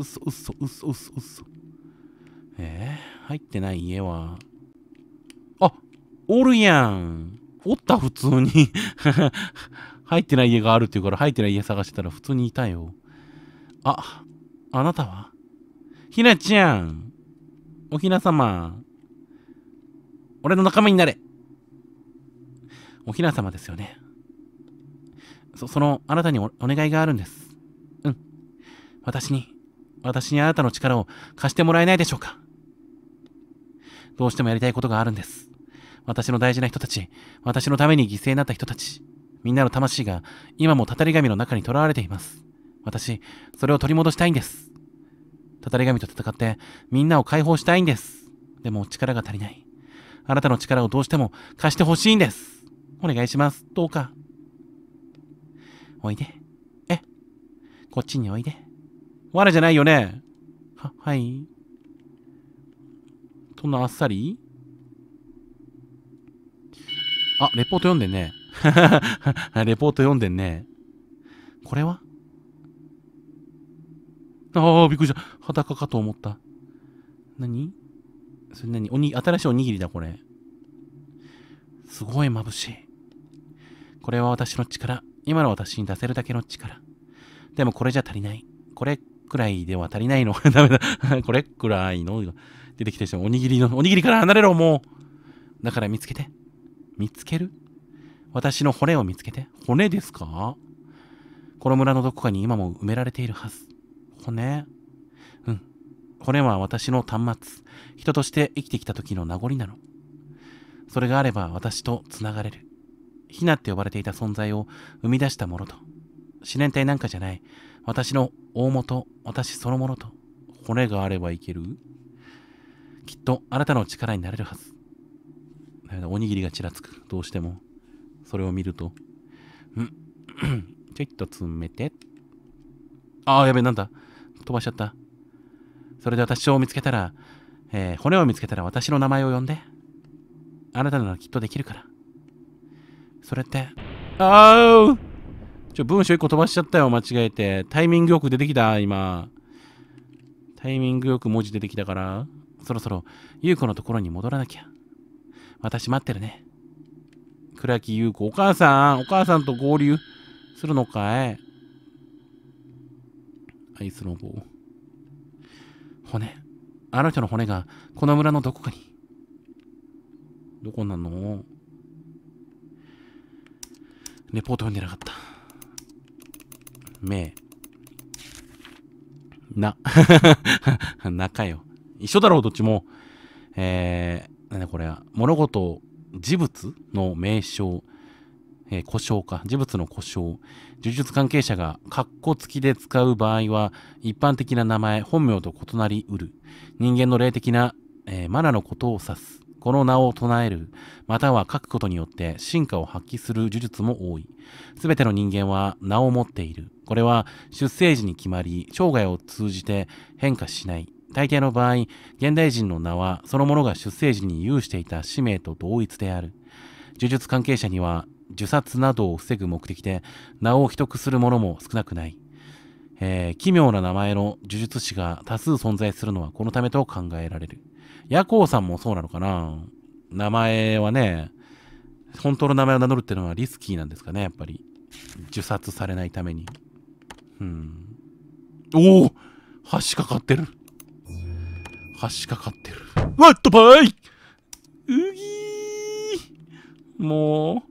うっそ、うっそ、うそ。えー、入ってない家は。あ、おるやん。おった普通に [laughs] 入ってない家があるっていうから入ってない家探してたら普通にいたよ。あ、あなたは？ひなちゃん。おひな様。俺の仲間になれおひな様ですよね。そ、その、あなたにお願いがあるんです。うん。私に、私にあなたの力を貸してもらえないでしょうか？どうしてもやりたいことがあるんです。私の大事な人たち、私のために犠牲になった人たち、みんなの魂が今もたたり神の中に囚われています。私、それを取り戻したいんです。たたり神と戦ってみんなを解放したいんです。でも力が足りない。あなたの力をどうしても貸してほしいんです。お願いします。どうか。おいで。え、こっちにおいで。我じゃないよね。は、はい。そんなあっさり？あ、レポート読んでんね。[laughs] レポート読んでんね。これは？ああ、びっくりした。裸かと思った。何？それ何？おに、新しいおにぎりだ、これ。すごい眩しい。これは私の力。今の私に出せるだけの力。でもこれじゃ足りない。これくらいでは足りないの？[laughs] ダメだ。[laughs] これくらいの？出てきてしまう。おにぎりの、おにぎりから離れろ、もう。だから見つけて。見つける？私の骨を見つけて。骨ですか？この村のどこかに今も埋められているはず。骨？うん。骨は私の端末。人として生きてきた時の名残なの。それがあれば私と繋がれる。ヒナって呼ばれていた存在を生み出したものと。思念体なんかじゃない。私の大元、私そのものと。骨があればいける？きっとあなたの力になれるはず。おにぎりがちらつく。どうしても。それを見ると。ん。ちょいっと詰めて。ああ、やべえ、なんだ。飛ばしちゃった。それで私を見つけたら、えー、骨を見つけたら私の名前を呼んで。あなたならきっとできるから。それって、ああちょ、文章一個飛ばしちゃったよ、間違えて。タイミングよく出てきた、今。タイミングよく文字出てきたから、そろそろ、優子のところに戻らなきゃ。私待ってるね。倉木優子、お母さん、お母さんと合流するのかい？アイスの棒。骨。あの人の骨がこの村のどこかに。どこなの？レポート読んでなかった。目。な。[laughs] 中よ。一緒だろう、どっちも。えー、なんだこれは。物事、事物の名称。えー、故障か。事物の故障。呪術関係者がカッコ付きで使う場合は、一般的な名前、本名と異なりうる。人間の霊的な、えー、マナのことを指す。この名を唱える、または書くことによって進化を発揮する呪術も多い。すべての人間は名を持っている。これは出生時に決まり、生涯を通じて変化しない。大抵の場合、現代人の名はそのものが出生時に有していた使命と同一である。呪術関係者には、呪殺などを防ぐ目的で名を秘匿する者も少なくない。えー、奇妙な名前の呪術師が多数存在するのはこのためと考えられる。ヤコウさんもそうなのかな？名前はね、本当の名前を名乗るっていうのはリスキーなんですかね、やっぱり。受殺されないために。うん。おお橋かかってる。橋かかってる。わっとばいうぎーも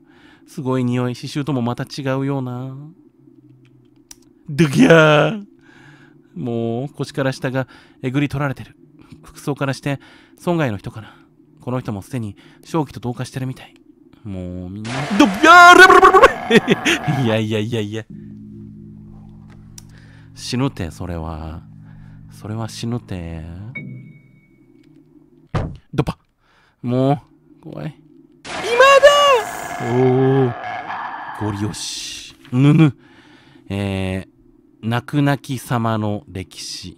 う、すごい匂い。刺繍ともまた違うような。ドギャーもう腰から下がえぐり取られてる。服装からして村外の人かな。この人もすでに正気と同化してるみたい。もうみんな。ドッヤーレブルブルブルいやいやいやいや。死ぬて、それは。それは死ぬて。ドパもう、怖い。今だおお。ゴリ押し。ぬぬ。えー、泣く泣き様の歴史。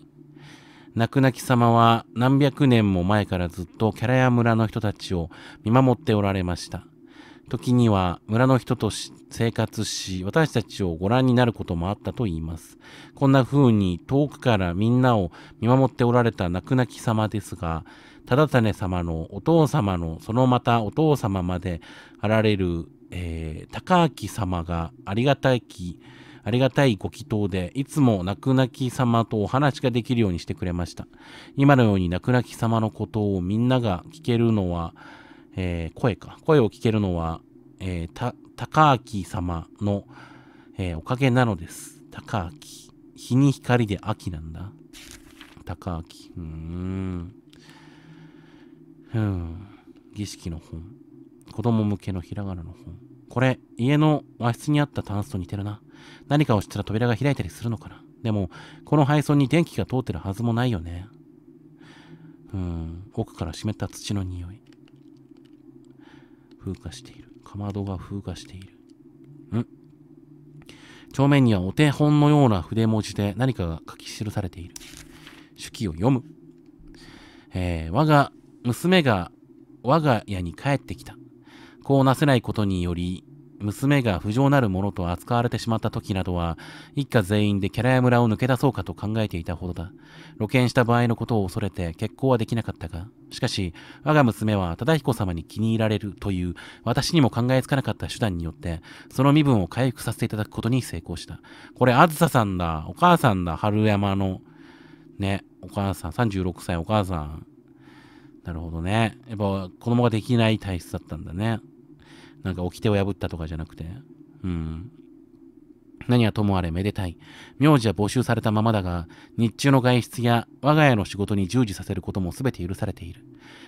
泣く泣き様は何百年も前からずっとキャラヤ村の人たちを見守っておられました。時には村の人と生活し、私たちをご覧になることもあったと言います。こんな風に遠くからみんなを見守っておられた泣く泣き様ですが、忠種様のお父様のそのまたお父様まであられる、えー、高明様がありがたき、ありがたいご祈祷で、いつも泣く泣き様とお話ができるようにしてくれました。今のように泣く泣き様のことをみんなが聞けるのは、えー、声か。声を聞けるのは、えー、た、高明様の、えー、おかげなのです。高明。日に光で秋なんだ。高明。うーん。うん。儀式の本。子供向けのひらがなの本。これ、家の和室にあったタンスと似てるな。何かをしたら扉が開いたりするのかな。でも、この配送に電気が通ってるはずもないよね。うん、奥から湿った土の匂い。風化している。かまどが風化している。ん帳面にはお手本のような筆文字で何かが書き記されている。手記を読む。えー、我が娘が我が家に帰ってきた。こうなせないことにより、娘が不浄なるものと扱われてしまった時などは、一家全員でキャラヤ村を抜け出そうかと考えていたほどだ。露見した場合のことを恐れて結婚はできなかったが、しかし、我が娘は忠彦様に気に入られるという、私にも考えつかなかった手段によって、その身分を回復させていただくことに成功した。これ、あずささんだ。お母さんだ。春山の。ね、お母さん。36歳お母さん。なるほどね。やっぱ子供ができない体質だったんだね。なんか掟を破ったとかじゃなくて。うん。何はともあれめでたい。名字は募集されたままだが、日中の外出や我が家の仕事に従事させることも全て許されている。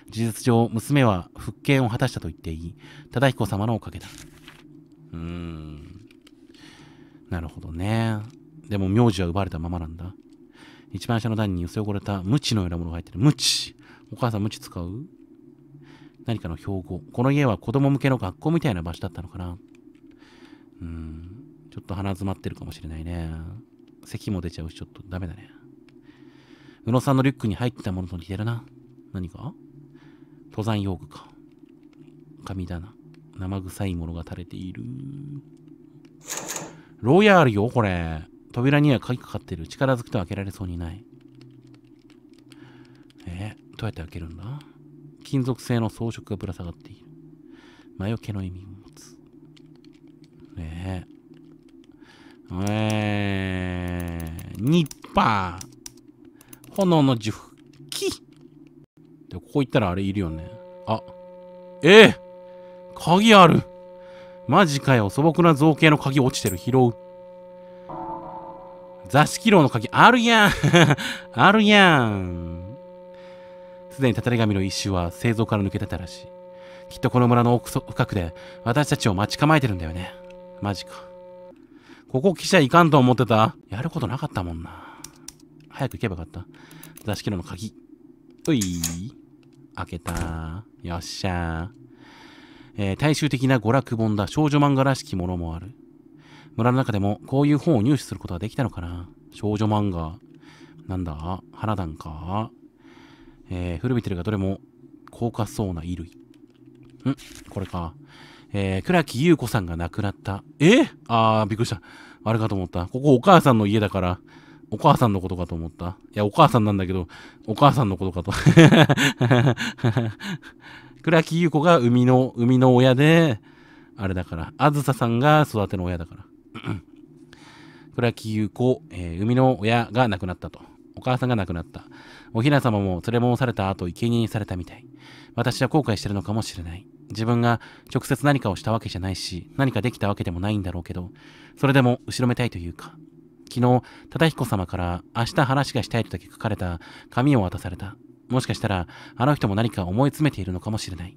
事実上、娘は復権を果たしたと言っていい。忠彦様のおかげだ。うーん。なるほどね。でも名字は奪われたままなんだ。一番下の段に薄汚れた無知のようなものが入ってる。無知お母さん無知使う？何かの標語。この家は子供向けの学校みたいな場所だったのかなうん。ちょっと鼻詰まってるかもしれないね。咳も出ちゃうし、ちょっとダメだね。宇野さんのリュックに入ってたものと似てるな。何か？登山用具か。紙棚。生臭いものが垂れている。ロイヤルよ、これ。扉には鍵かかってる。力ずくと開けられそうにない。え？ー、どうやって開けるんだ？金属製の装飾がぶら下がっている。魔除けの意味を持つ。ねえ。えー、ニッパー。炎の呪符。木。で、ここ行ったらあれいるよね。あ。えー、鍵ある。マジかよ。素朴な造形の鍵落ちてる。拾う。座敷牢の鍵あるやん [laughs] あるやんすでにたたり神の一種は製造から抜けてたらしい。きっとこの村の奥深くで私たちを待ち構えてるんだよね。マジか。ここ来ちゃいかんと思ってたやることなかったもんな。早く行けばよかった。座敷の鍵。うい開けた。よっしゃえー、大衆的な娯楽本だ。少女漫画らしきものもある。村の中でもこういう本を入手することはできたのかな少女漫画。なんだ？花壇か？えー、古びてるがどれも高価そうな衣類。ん？これか。えー、倉木優子さんが亡くなった。え？あー、びっくりした。あれかと思った。ここお母さんの家だから、お母さんのことかと思った。いや、お母さんなんだけど、お母さんのことかと。[laughs] 倉木優子が生みの、生みの親で、あれだから、あずささんが育ての親だから。[clears throat] 倉木優子、えー、生みの親が亡くなったと。お母さんが亡くなった。おひな様も連れ戻された後、生贄にされたみたい。私は後悔してるのかもしれない。自分が直接何かをしたわけじゃないし、何かできたわけでもないんだろうけど、それでも後ろめたいというか、昨日、忠彦様から明日話がしたいとだけ書かれた紙を渡された。もしかしたら、あの人も何か思い詰めているのかもしれない。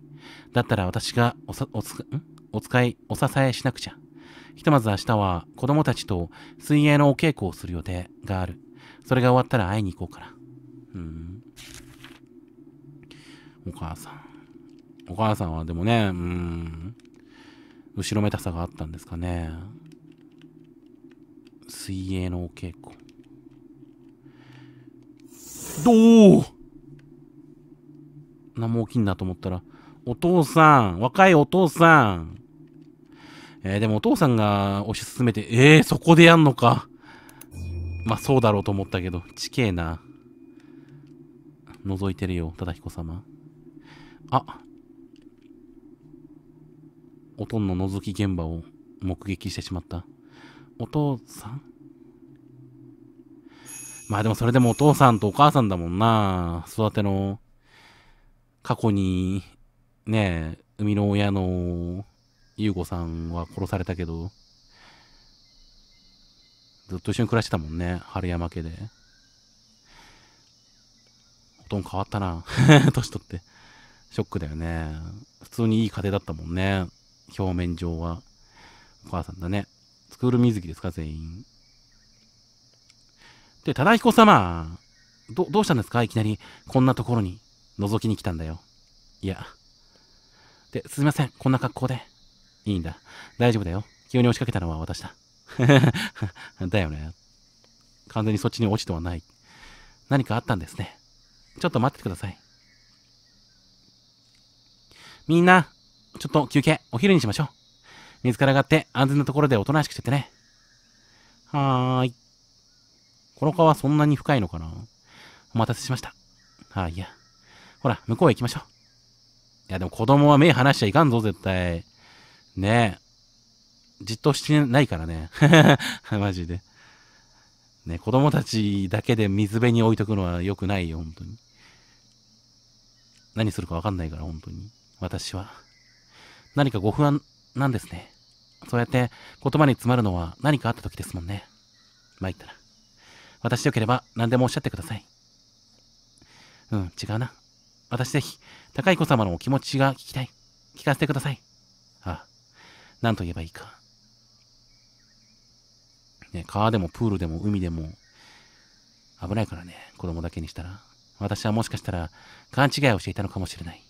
だったら私がおさ、おつ、ん？お使い、お支えしなくちゃ。ひとまず明日は子供たちと水泳のお稽古をする予定がある。それが終わったら会いに行こうかな。うん。お母さん。お母さんはでもね、うん。後ろめたさがあったんですかね。水泳のお稽古。どう？何も起きんなと思ったら、お父さん、若いお父さん。えー、でもお父さんが推し進めて、えー、そこでやんのか。まあそうだろうと思ったけど、ちけえな。覗いてるよ、忠彦様。あおとんの覗き現場を目撃してしまった。お父さん？まあでもそれでもお父さんとお母さんだもんな。育ての、過去に、ねえ、生みの親の、優子さんは殺されたけど、ずっと一緒に暮らしてたもんね。春山家で。布団変わったな。[laughs] 年取って。ショックだよね。普通にいい家庭だったもんね。表面上は。お母さんだね。スクール水着ですか、全員。で、忠彦様。ど、どうしたんですか？いきなり、こんなところに、覗きに来たんだよ。いや。って、すみません、こんな格好で。いいんだ。大丈夫だよ。急に押しかけたのは私だ。[laughs] だよね。完全にそっちに落ちてはない。何かあったんですね。ちょっと待っててください。みんな、ちょっと休憩、お昼にしましょう。水から上がって安全なところでおとなしくしててね。はーい。この川そんなに深いのかな？お待たせしました。はあ、いいや。ほら、向こうへ行きましょう。いや、でも子供は目離しちゃいかんぞ、絶対。ねえ。じっとしてないからね。[laughs] マジで。ね、子供たちだけで水辺に置いとくのは良くないよ、本当に。何するかわかんないから、本当に。私は。何かご不安なんですね。そうやって言葉に詰まるのは何かあった時ですもんね。参ったな。私よければ何でもおっしゃってください。うん、違うな。私ぜひ、高い子様のお気持ちが聞きたい。聞かせてください。ああ、何と言えばいいか。ね、川でもプールでも海でも危ないからね、子供だけにしたら。私はもしかしたら勘違いをしていたのかもしれない。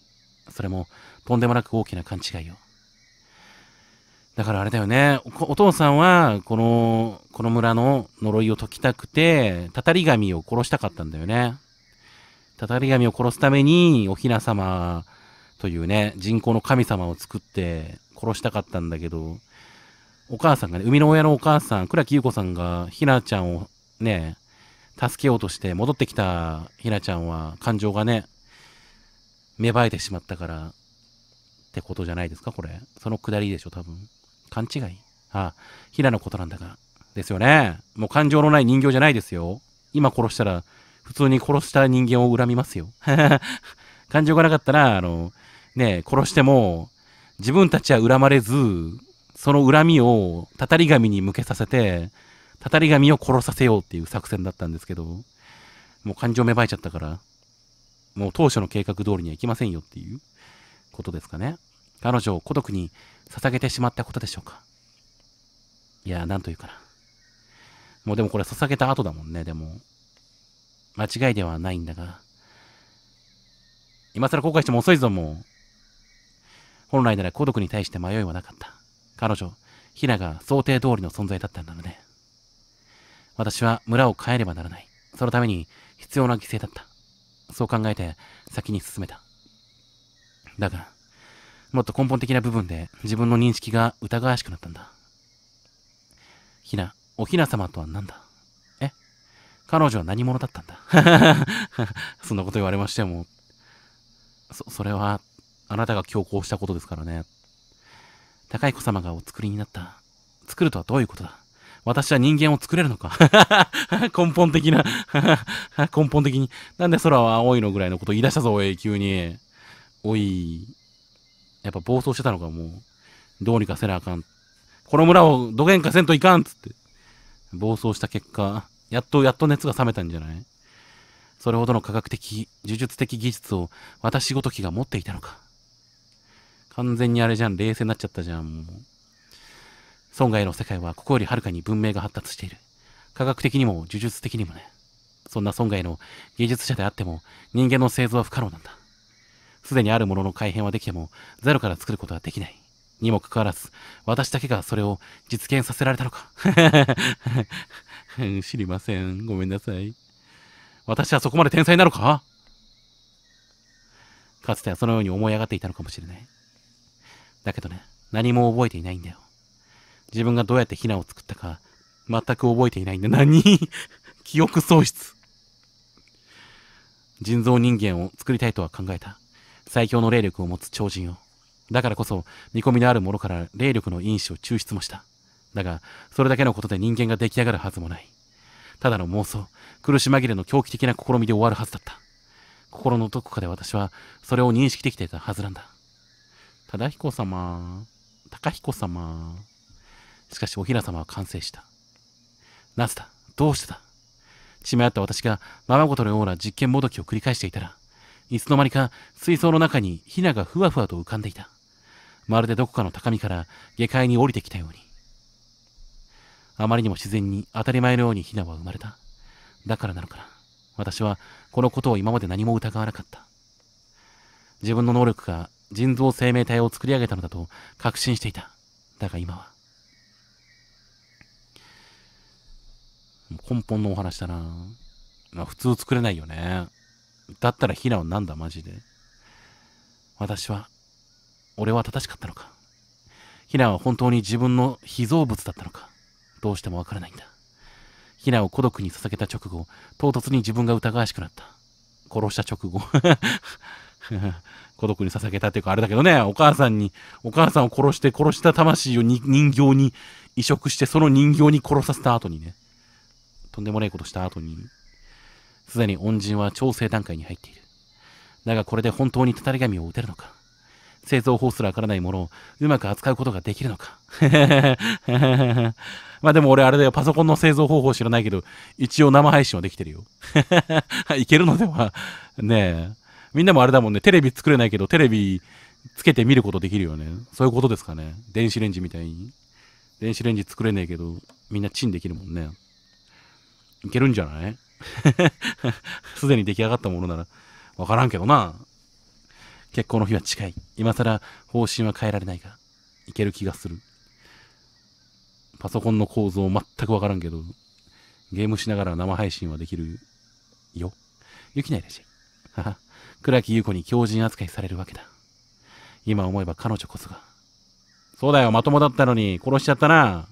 それもとんでもなく大きな勘違いを。だからあれだよね、お父さんはこの、この村の呪いを解きたくて、たたり神を殺したかったんだよね。たたり神を殺すためにおひな様というね、人工の神様を作って殺したかったんだけど、お母さんがね、生みの親のお母さん、倉木優子さんがひなちゃんをね、助けようとして戻ってきたひなちゃんは感情がね、芽生えてしまったからってことじゃないですか、これ。そのくだりでしょ、多分。勘違いああ、ひなのことなんだが。ですよね。もう感情のない人形じゃないですよ。今殺したら、普通に殺した人間を恨みますよ。[laughs] 感情がなかったら、あの、ね、殺しても、自分たちは恨まれず、その恨みをたたり神に向けさせて、たたり神を殺させようっていう作戦だったんですけど、もう感情芽生えちゃったから、もう当初の計画通りにはいきませんよっていうことですかね。彼女を孤独に捧げてしまったことでしょうか。いや、なんというかな。もうでもこれ捧げた後だもんね、でも。間違いではないんだが。今更後悔しても遅いぞ、もう。本来なら孤独に対して迷いはなかった。彼女、ヒナが想定通りの存在だったんだので。私は村を変えればならない。そのために必要な犠牲だった。そう考えて先に進めた。だが、もっと根本的な部分で自分の認識が疑わしくなったんだ。ひな、おひな様とは何だ？え？彼女は何者だったんだ？[laughs] そんなこと言われましても、そ、それは、あなたが強行したことですからね。高い子様がお作りになった。作るとはどういうことだ？私は人間を作れるのか？[laughs] 根本的な [laughs] 根本的に。なんで空は青いのぐらいのこと言い出したぞ、おい、急に。おい。やっぱ暴走してたのか、もう。どうにかせなあかん。この村をどげんかせんといかんっつって。暴走した結果、やっと、やっと熱が冷めたんじゃない？それほどの科学的、呪術的技術を私ごときが持っていたのか？完全にあれじゃん、冷静になっちゃったじゃん、もう。村外の世界はここよりはるかに文明が発達している。科学的にも呪術的にもね。そんな村外の技術者であっても人間の製造は不可能なんだ。すでにあるものの改変はできてもゼロから作ることはできない。にもかかわらず、私だけがそれを実現させられたのか。知りません。ごめんなさい。私はそこまで天才なのか？かつてはそのように思い上がっていたのかもしれない。だけどね、何も覚えていないんだよ。自分がどうやってヒナを作ったか、全く覚えていないんだ。何？[laughs] 記憶喪失。人造人間を作りたいとは考えた。最強の霊力を持つ超人を。だからこそ、見込みのあるものから霊力の因子を抽出もした。だが、それだけのことで人間が出来上がるはずもない。ただの妄想、苦し紛れの狂気的な試みで終わるはずだった。心のどこかで私は、それを認識できていたはずなんだ。忠彦様、高彦様。しかし、おひな様は完成した。なぜだ？どうしてだ？血迷った私がままごとのような実験もどきを繰り返していたら、いつの間にか水槽の中にヒナがふわふわと浮かんでいた。まるでどこかの高みから下界に降りてきたように。あまりにも自然に当たり前のようにヒナは生まれた。だからなのかな。私はこのことを今まで何も疑わなかった。自分の能力が人造生命体を作り上げたのだと確信していた。だが今は。根本のお話だな。まあ普通作れないよね。だったらヒナはなんだマジで。私は、俺は正しかったのか。ヒナは本当に自分の被造物だったのか。どうしてもわからないんだ。ヒナを孤独に捧げた直後、唐突に自分が疑わしくなった。殺した直後。[laughs] 孤独に捧げたっていうかあれだけどね、お母さんに、お母さんを殺して殺した魂を人形に移植して、その人形に殺させた後にね、とんでもないことした後に、すでに恩人は調整段階に入っている。だがこれで本当にたたり神を打てるのか？製造法すらわからないものをうまく扱うことができるのか？[laughs] まあでも俺あれだよ、パソコンの製造方法知らないけど、一応生配信はできてるよ。[laughs] いけるのでは？ねえ。みんなもあれだもんね、テレビ作れないけど、テレビつけて見ることできるよね。そういうことですかね。電子レンジみたいに。電子レンジ作れねえけど、みんなチンできるもんね。いけるんじゃない？[laughs] すでに出来上がったものなら、わからんけどな。結婚の日は近い。今更方針は変えられないが、いける気がする。パソコンの構造全くわからんけど、ゲームしながら生配信はできるよ。ゆきないらしゃい。はは。倉木優子に強靭扱いされるわけだ。今思えば彼女こそが。そうだよ、まともだったのに殺しちゃったな。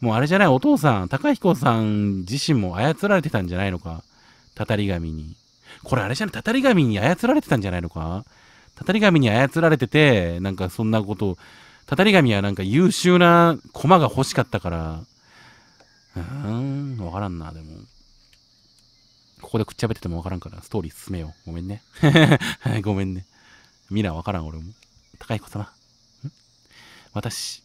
もうあれじゃない、お父さん、高彦さん自身も操られてたんじゃないのか？たたり神に。これあれじゃない、たたり神に操られてたんじゃないのか？たたり神に操られてて、なんかそんなこと、たたり神はなんか優秀な駒が欲しかったから、うーん、わからんな、でも。ここでくっちゃべっててもわからんから、ストーリー進めよう。ごめんね。[laughs] ごめんね。ミラーわからん、俺も。高彦様。私。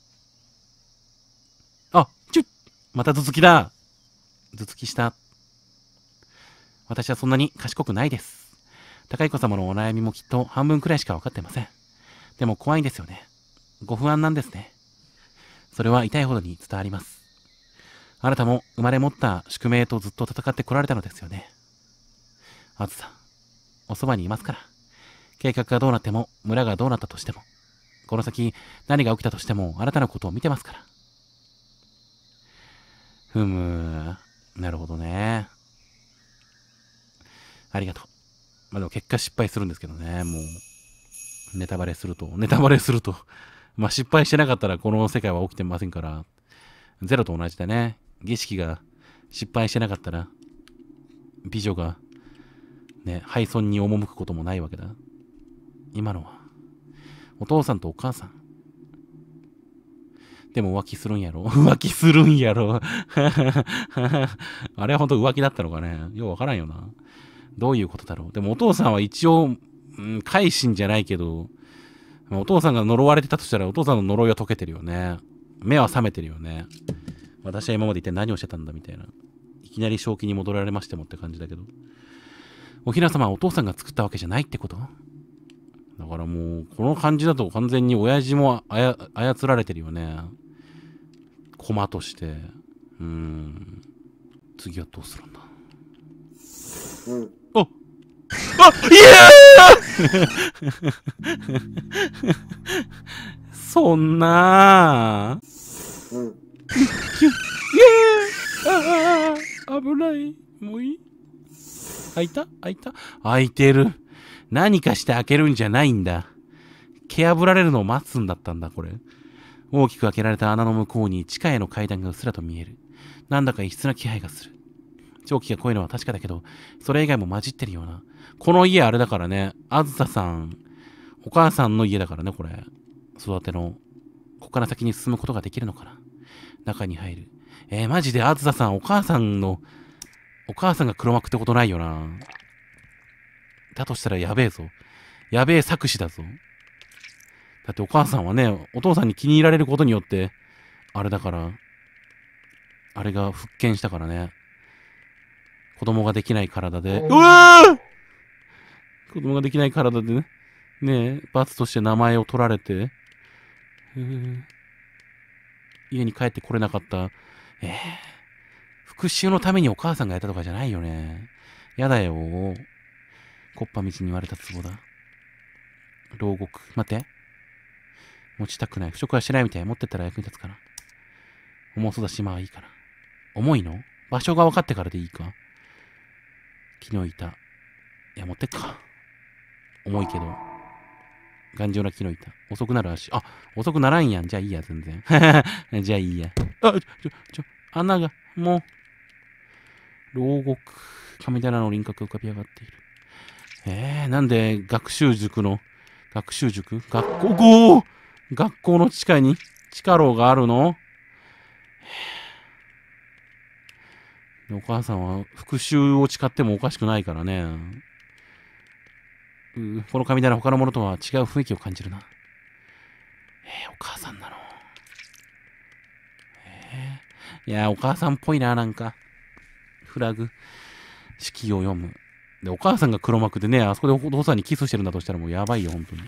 また頭突きだ頭突きした。私はそんなに賢くないです。高彦様のお悩みもきっと半分くらいしか分かってません。でも怖いんですよね。ご不安なんですね。それは痛いほどに伝わります。あなたも生まれ持った宿命とずっと戦ってこられたのですよね。あずさ、おそばにいますから。計画がどうなっても、村がどうなったとしても、この先何が起きたとしても、あなたのことを見てますから。ふむ、なるほどね。ありがとう。まあでも結果失敗するんですけどね、もう、ネタバレすると、ネタバレすると、[laughs] ま失敗してなかったらこの世界は起きてませんから、ゼロと同じでね、儀式が失敗してなかったら、美女が、ね、廃村に赴くこともないわけだ。今のは、お父さんとお母さん。でも浮気するんやろ？[laughs] 浮気するんやろ？[laughs] あれは本当浮気だったのかね？ようわからんよな。どういうことだろう？でもお父さんは一応、うん、改心じゃないけど、お父さんが呪われてたとしたらお父さんの呪いは解けてるよね。目は覚めてるよね。私は今まで一体何をしてたんだみたいな。いきなり正気に戻られましてもって感じだけど。おひな様はお父さんが作ったわけじゃないってこと？だからもう、この感じだと完全に親父も操られてるよね。駒として。うーん。次はどうするんだうん。ああいやそんなー。うん。イエーあ危ない。もういい開いた？開いた？開いてる。何かして開けるんじゃないんだ。蹴破られるのを待つんだったんだ、これ。大きく開けられた穴の向こうに地下への階段がうっすらと見える。なんだか異質な気配がする。長期が濃いのは確かだけど、それ以外も混じってるような。この家あれだからね、あずささん、お母さんの家だからね、これ。育ての。ここから先に進むことができるのかな。中に入る。えー、マジであずささん、お母さんの、お母さんが黒幕ってことないよな。だとしたらやべえぞ。やべえ作詞だぞ。だってお母さんはね、お父さんに気に入られることによって、あれだから、あれが復権したからね。子供ができない体で、うわ子供ができない体でね、ねえ、罰として名前を取られて、えー、家に帰ってこれなかった。えー、復讐のためにお母さんがやったとかじゃないよね。やだよ。コッパ道に言われた壺だ。牢獄。待って。持ちたくない。腐食はしてないみたい。持ってったら役に立つかな。重そうだし、まあいいかな。重いの？場所が分かってからでいいか？木の板。いや、持ってっか。重いけど。頑丈な木の板。遅くなる足。あ、遅くならんやん。じゃあいいや、全然。[laughs] じゃあいいや。あ、ちょ、ちょ、穴が、もう。牢獄。神棚の輪郭浮かび上がっている。えー、なんで学習塾の、学習塾？学校、ごー学校の地下に地下牢があるの？お母さんは復讐を誓ってもおかしくないからね。うこの神棚他のものとは違う雰囲気を感じるな。えー、お母さんなの？えー、いや、お母さんっぽいな、なんか。フラグ。式を読む。で、お母さんが黒幕でね、あそこでお父さんにキスしてるんだとしたらもうやばいよ、本当に。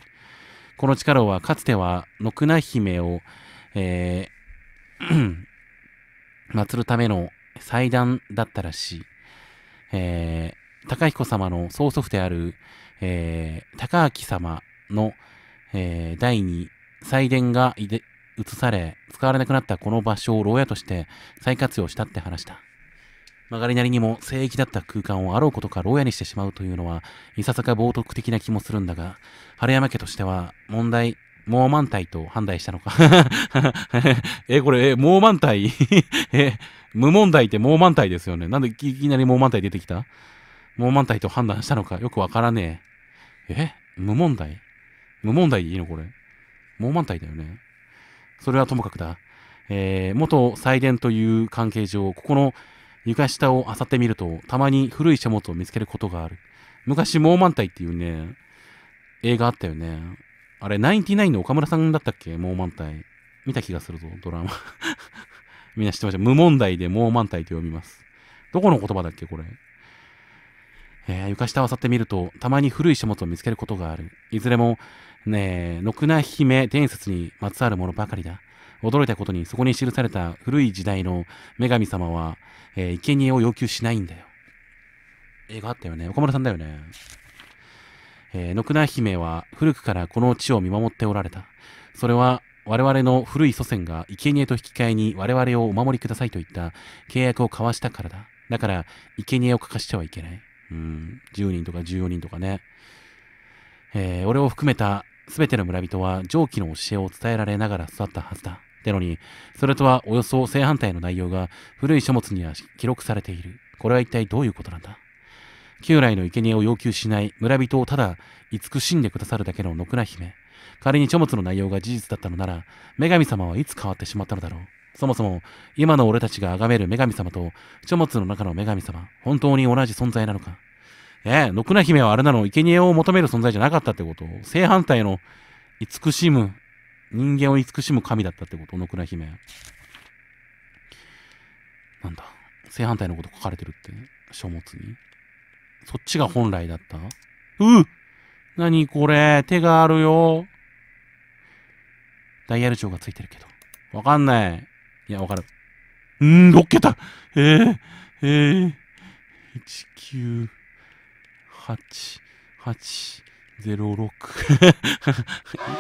この力は、かつては、ノクナ姫を、えー、[clears throat] 祀るための祭壇だったらしい。えー、高彦様の曽祖父である、えー、高明様の、えー、代に祭殿が移され、使われなくなったこの場所を牢屋として再活用したって話だ。曲がりなりにも聖域だった空間をあろうことか牢屋にしてしまうというのは、いささか冒涜的な気もするんだが、春山家としては問題、猛満体と判断したのか？[laughs] え、これ、え、猛満体？[laughs] え、無問題って猛満体ですよね。なんでいきなり猛満体出てきた？猛満体と判断したのか？よくわからねえ。え無問題？無問題でいいのこれ？猛満体だよね。それはともかくだ。えー、元祭殿という関係上、ここの床下を漁ってみると、たまに古い書物を見つけることがある。昔、猛満体っていうね、映画あったよね。あれ、ナインティナインの岡村さんだったっけ？猛満体。見た気がするぞ、ドラマ。[laughs] みんな知ってました？無問題で猛満体と読みます。どこの言葉だっけ、これ？えー、床下を漁ってみると、たまに古い書物を見つけることがある。いずれも、ねえ、ノクナ姫伝説にまつわるものばかりだ。驚いたことに、そこに記された古い時代の女神様は、えー、生贄を要求しないんだよ。映画あったよね。岡村さんだよね。えー、ノクナ姫は古くからこの地を見守っておられた。それは我々の古い祖先が生贄と引き換えに我々をお守りくださいといった契約を交わしたからだ。だから、生贄を欠かしてはいけない。うん、10人とか14人とかね。えー、俺を含めた全ての村人は上記の教えを伝えられながら育ったはずだ。ってのに、それとはおよそ正反対の内容が古い書物には記録されている。これは一体どういうことなんだ？旧来の生贄を要求しない村人をただ慈しんでくださるだけの野倉姫。仮に書物の内容が事実だったのなら、女神様はいつ変わってしまったのだろう。そもそも、今の俺たちが崇める女神様と、書物の中の女神様、本当に同じ存在なのか？ええ、野倉姫はあれなの、生贄を求める存在じゃなかったってこと？正反対の、慈しむ人間を慈しむ神だったってこと？野倉姫。なんだ？正反対のこと書かれてるって、書物に。そっちが本来だった？う何これ？手があるよ。ダイヤル帳がついてるけど。わかんない。いや、わかる。んー、6桁えー、えー、1 9 8 8 06 [laughs] あ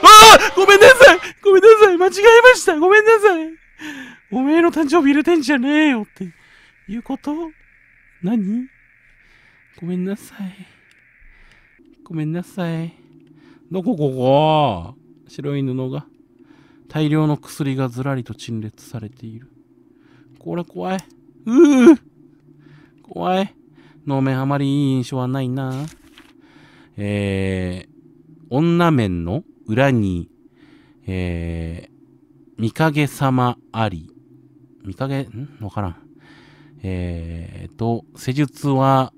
あごめんなさいごめんなさい間違えましたごめんなさいおめえの誕生日入れてんじゃねえよっていうこと？何？ごめんなさい。ごめんなさい。どこここ？白い布が。大量の薬がずらりと陳列されている。これ怖い。うぅ怖い。能面あまりいい印象はないな。えー、女面の裏に、えー、見影様あり。見影、ん？わからん。えーと、施術は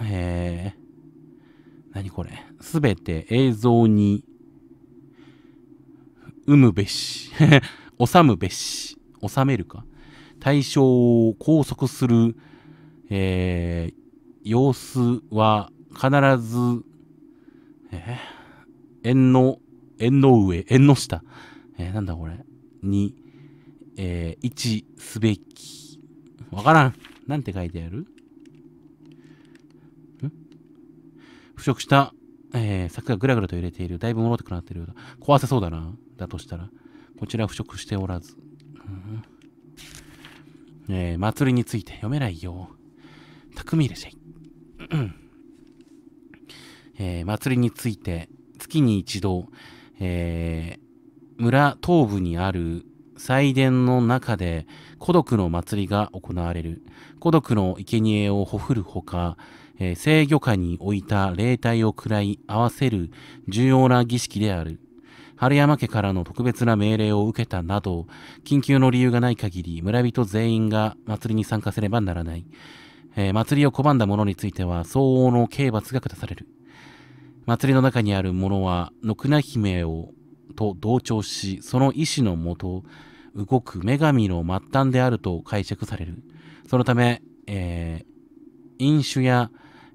えー、何これ？すべて映像に、生むべし。[laughs] 収むべし。収めるか？対象を拘束する、えー、様子は必ず、えー、縁の、縁の上、縁の下。えー、なんだこれ？に、えー、位置すべき。わからん。なんて書いてある？ん？腐食したえー、柵がぐらぐらと揺れている。だいぶ戻ってくなってるようだ。壊せそうだな。だとしたら。こちら腐食しておらず。えー、祭りについて読めないよ。匠いらっしゃい。えー、祭りについて月に一度、えー、村東部にある祭殿の中で孤独の祭りが行われる。孤独の生贄をほふるほか、えー、制御下に置いた霊体を喰らい合わせる重要な儀式である。春山家からの特別な命令を受けたなど、緊急の理由がない限り村人全員が祭りに参加せねばならない。えー、祭りを拒んだ者については相応の刑罰が下される。祭りの中にある者は、野倉姫をと同調し、その意志のもと、動く女神の末端であると解釈される。そのため、えー、飲酒や、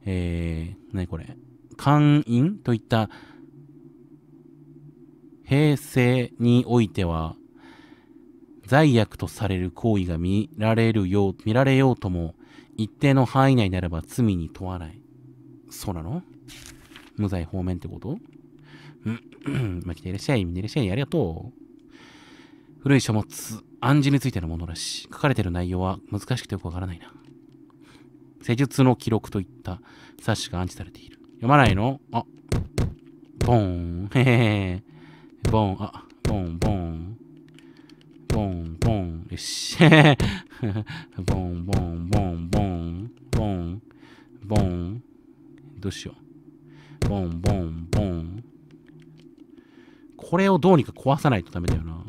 えー、何これ、官飲といった平成においては、罪悪とされる行為が見られるよう、見られようとも、一定の範囲内ならば罪に問わない。そうなの？無罪方面ってこと？うん、[coughs] まあ、来ていらっしゃい、みんないらっしゃい、ありがとう。古い書物、暗示についてのものらしい、書かれている内容は難しくてよくわからないな。施術の記録といった冊子が暗示されている。読まないの？あ、ボーン、へへへ、ボーン、あ、ボーン、ボーン、ボーン、ボーン、よし、へ [laughs] へボーン、ボーン、ボーン、ボーン、ボーン、ボーン、どうしよう。ボン、ボン、ボン。これをどうにか壊さないとダメだよな。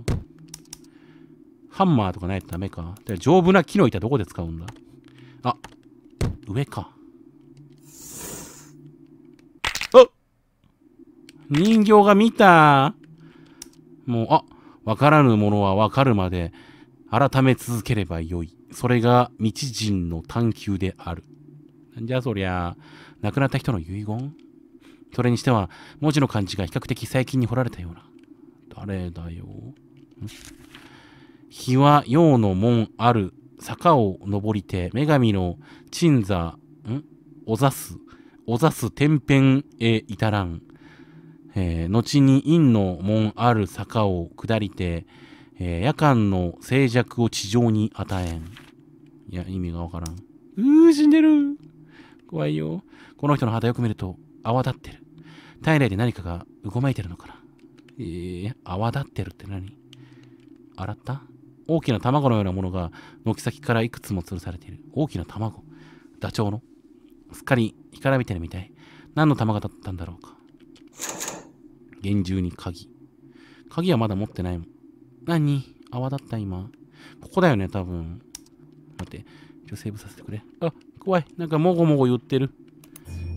ハンマーとかないとダメか。で丈夫な木の板どこで使うんだ？あ、上か。あ人形が見たもう、あ、わからぬものはわかるまで改め続ければよい。それが道人の探求である。なんじゃそりゃ、亡くなった人の遺言？それにしては、文字の漢字が比較的最近に彫られたような。誰だよ。日は陽の門ある坂を登りて、女神の鎮座、ん？おざす、おざす天辺へ至らん。えー、後に陰の門ある坂を下りて、えー、夜間の静寂を地上に与えん。いや、意味がわからん。うー、死んでる。怖いよ。この人の肌よく見ると泡立ってる。体内で何かがうごめいてるのかな。えー、泡立ってるって何？洗った？大きな卵のようなものが軒先からいくつも吊るされている。大きな卵。ダチョウの？すっかり干からびてるみたい。何の卵だったんだろうか。厳重に鍵。鍵はまだ持ってないもん。何？泡立った今。ここだよね、多分。待って。一応セーブさせてくれ。あ、怖い。なんかもごもご言ってる。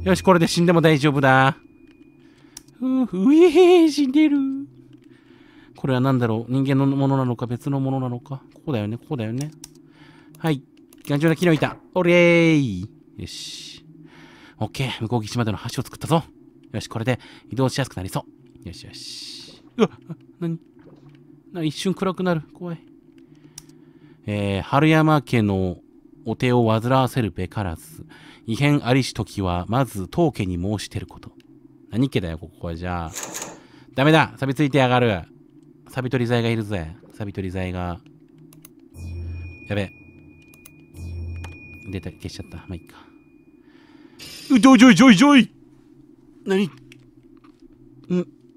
よし、これで死んでも大丈夫だ。う、うえー、死んでる。これは何だろう？人間のものなのか別のものなのか？ここだよねここだよね。はい。頑丈な木の板。おれーい。よし。オッケー。向こう岸までの橋を作ったぞ。よし、これで移動しやすくなりそう。よしよし。うわ何？な一瞬暗くなる。怖い。えー、春山家のお手を煩わせるべからず、異変ありし時は、まず当家に申してること。何家だよ、ここはじゃあ。ダメだ錆びついてやがる錆び取り剤がいるぜ。錆び取り剤が。やべ。出た、消しちゃった。まあ、いっか。うちょいちょいちょいちょい何？ん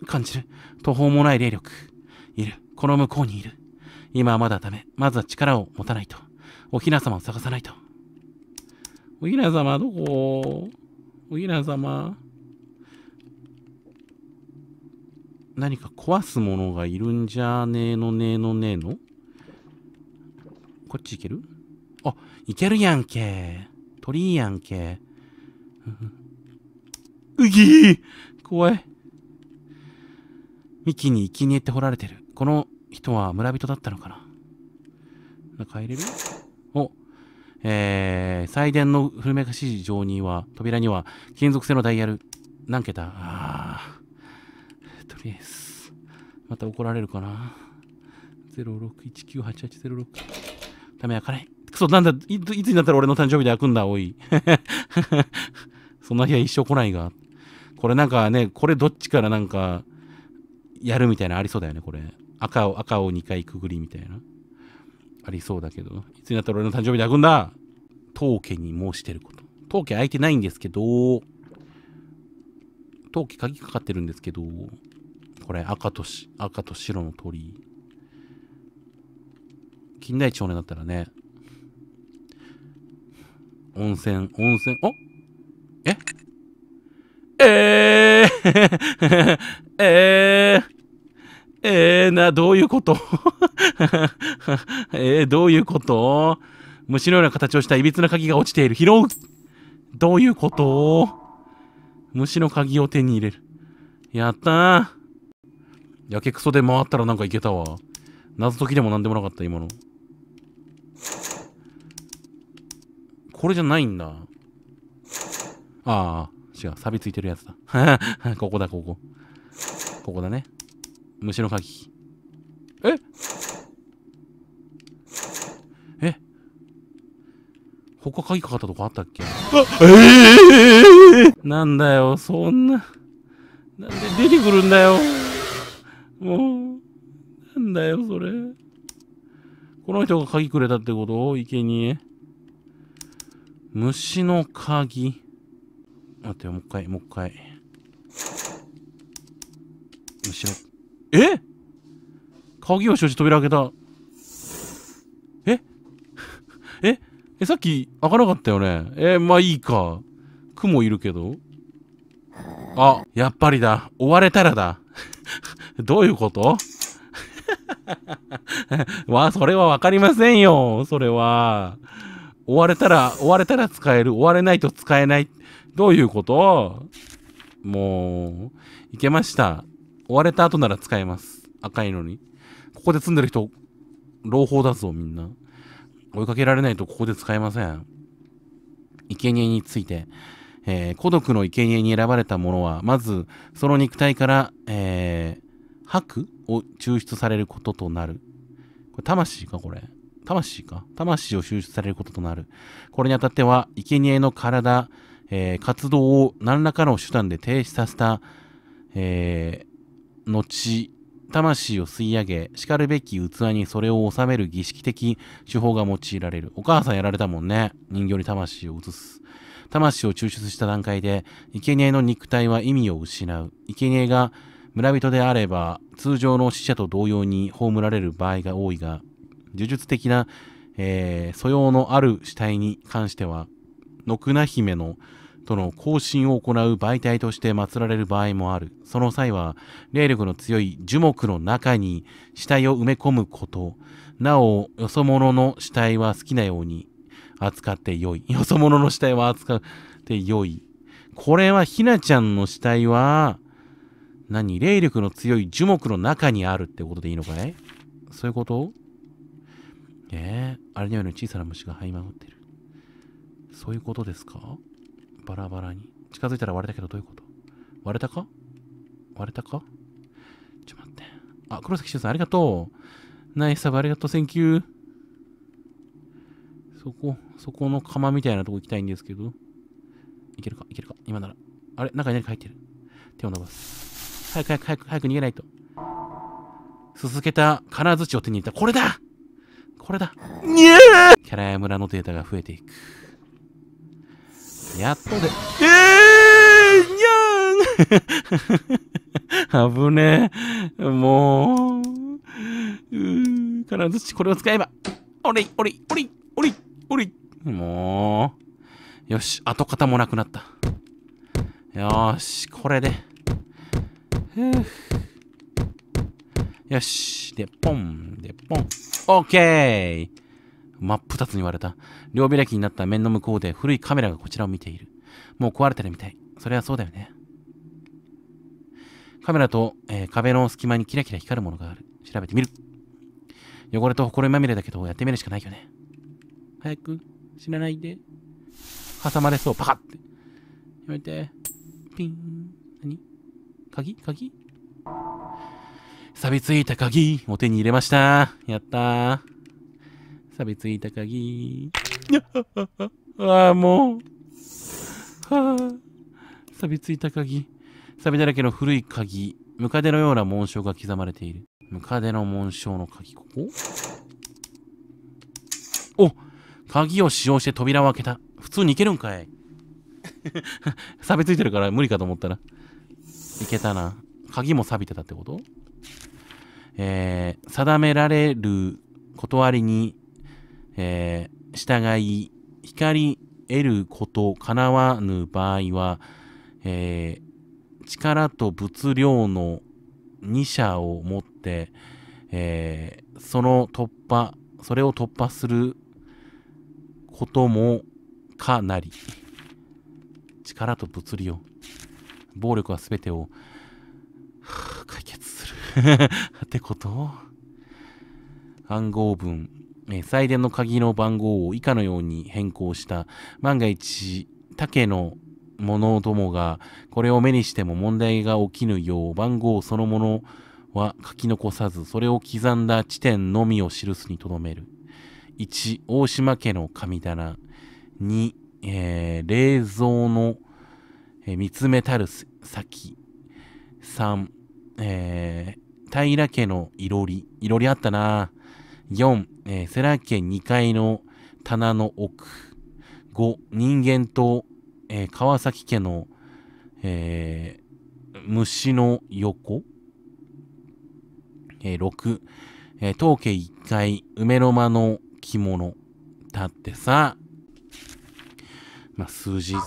感じる。途方もない霊力。いる。この向こうにいる。今はまだダメ。まずは力を持たないと。おひな様を探さないと。おひな様どこ？おひな様何か壊すものがいるんじゃねえのねえのねえの？こっち行ける？あ、行けるやんけ。鳥やんけ。[laughs] うぎー怖い。幹に生贄って掘られてる。この人は村人だったのかな？なんか入れる、えー、祭殿の古めかしい上には、扉には金属製のダイヤル。何桁？ああ。りあえず。また怒られるかな。06198806。ダメ開かない。くそ、なんだい、いつになったら俺の誕生日で開くんだ、おい。[laughs] そんな日は一生来ないが。これなんかね、これどっちからなんか、やるみたいなありそうだよね、これ。赤を、赤を2回くぐりみたいな。ありそうだけど。いつになったら俺の誕生日で開くんだ当家に申してること。当家開いてないんですけど、当家鍵かかってるんですけど、これ赤とし、赤と白の鳥居。近代町になったらね、温泉、温泉、お？え？えー、[laughs] えー、えー、な、どういうこと？[laughs] えー、どういうこと？虫のような形をした歪な鍵が落ちている。拾うどういうこと？虫の鍵を手に入れる。やったー。やけくそで回ったらなんかいけたわ。謎解きでもなんでもなかった、今の。これじゃないんだ。ああ、違う。錆びついてるやつだ。[laughs] ここだ、ここ。ここだね。虫の鍵。え？え？他鍵かかったとこあったっけ？あええー、なんだよ、そんな。なんで出てくるんだよ。もう、なんだよ、それ。この人が鍵くれたってこと？生贄虫の鍵。待ってよ、もう一回、もう一回。虫の、え？鍵を所持扉開けた。え？え？[laughs] え、さっき開かなかったよね。えまあいいか。雲いるけど。あ、やっぱりだ。追われたらだ。[laughs] どういうこと？[laughs] わ、それはわかりませんよ。それは。追われたら、追われたら使える。追われないと使えない。どういうこと？もう、いけました。追われた後なら使えます。赤いのに。ここで住んでる人、朗報だぞ、みんな。追いかけられないとここで使えません。生贄について、えー、孤独の生贄に選ばれた者は、まず、その肉体から、えー、白を抽出されることとなる。これ、魂か、これ。魂か？魂を抽出されることとなる。これにあたっては、生贄の体、えー、活動を何らかの手段で停止させた、えー、後、魂を吸い上げ、叱るべき器にそれを収める儀式的手法が用いられる。お母さんやられたもんね。人形に魂を移す。魂を抽出した段階で、生贄の肉体は意味を失う。生贄が村人であれば、通常の死者と同様に葬られる場合が多いが、呪術的な、えー、素養のある死体に関しては、野倉姫のとの交信を行う媒体として祀られる場合もある。その際は、霊力の強い樹木の中に死体を埋め込むこと。なお、よそ者の死体は好きなように扱ってよい。[laughs] よそ者の死体は扱ってよい。これはひなちゃんの死体は、何？霊力の強い樹木の中にあるってことでいいのかい？そういうこと？えー、あれのように小さな虫が這い回ってる。そういうことですか？バラバラに。近づいたら割れたけどどういうこと？割れたか？割れたか？ちょ、待って。あ、黒崎修さんありがとう。ナイスサブありがとう。センキュー。そこ、そこの釜みたいなとこ行きたいんですけど。いけるか？いけるか？今なら。あれ？中に何か入ってる？手を伸ばす。早く早く早く早く逃げないと。すすけた金槌を手に入れた。これだこれだ。にゃーキャラヤ村のデータが増えていく。やっとで。えーにゃーん [laughs] 危ねえ。もう。うー、金槌これを使えば。おり、おり、おり、おり、おり。もう。よし、跡形もなくなった。よし、これで。よし。で、ポン。で、ポン。オッケー真っ二つに割れた。両開きになった面の向こうで古いカメラがこちらを見ている。もう壊れてるみたい。それはそうだよね。カメラと、えー、壁の隙間にキラキラ光るものがある。調べてみる。汚れと埃まみれだけど、やってみるしかないよね。早く、死なないで。挟まれそう、パカッて。やめて。ピン。何？鍵？鍵？錆びついた鍵を手に入れました。やったー。錆びついた鍵。[laughs] ああ、もう。はあ。錆びついた鍵。錆びだらけの古い鍵、ムカデのような紋章が刻まれている。ムカデの紋章の鍵、ここ？お鍵を使用して扉を開けた。普通に行けるんかい [laughs] 錆びついてるから無理かと思ったら。いけたな。鍵も錆びてたってこと？えー、定められる断りに、えー、従い、光得ること叶わぬ場合は、えー、力と物量の2者を持って、えー、その突破、それを突破することもかなり。力と物量。暴力は全てを、[sighs] 解決する [laughs] ってこと？暗号文、え祭電の鍵の番号を以下のように変更した。万が一、他家の者どもがこれを目にしても問題が起きぬよう番号そのものは書き残さずそれを刻んだ地点のみを記すにとどめる。1大島家の神棚。2、えー、冷蔵の、えー、見つめたる先3、えー、平家のいろり。いろりあったな。4、えー、世良家2階の棚の奥。5人間とえー、川崎家の、えー、虫の横、えー、6、えー、当家1階、梅の間の着物。だってさ、まあ、数字。[laughs]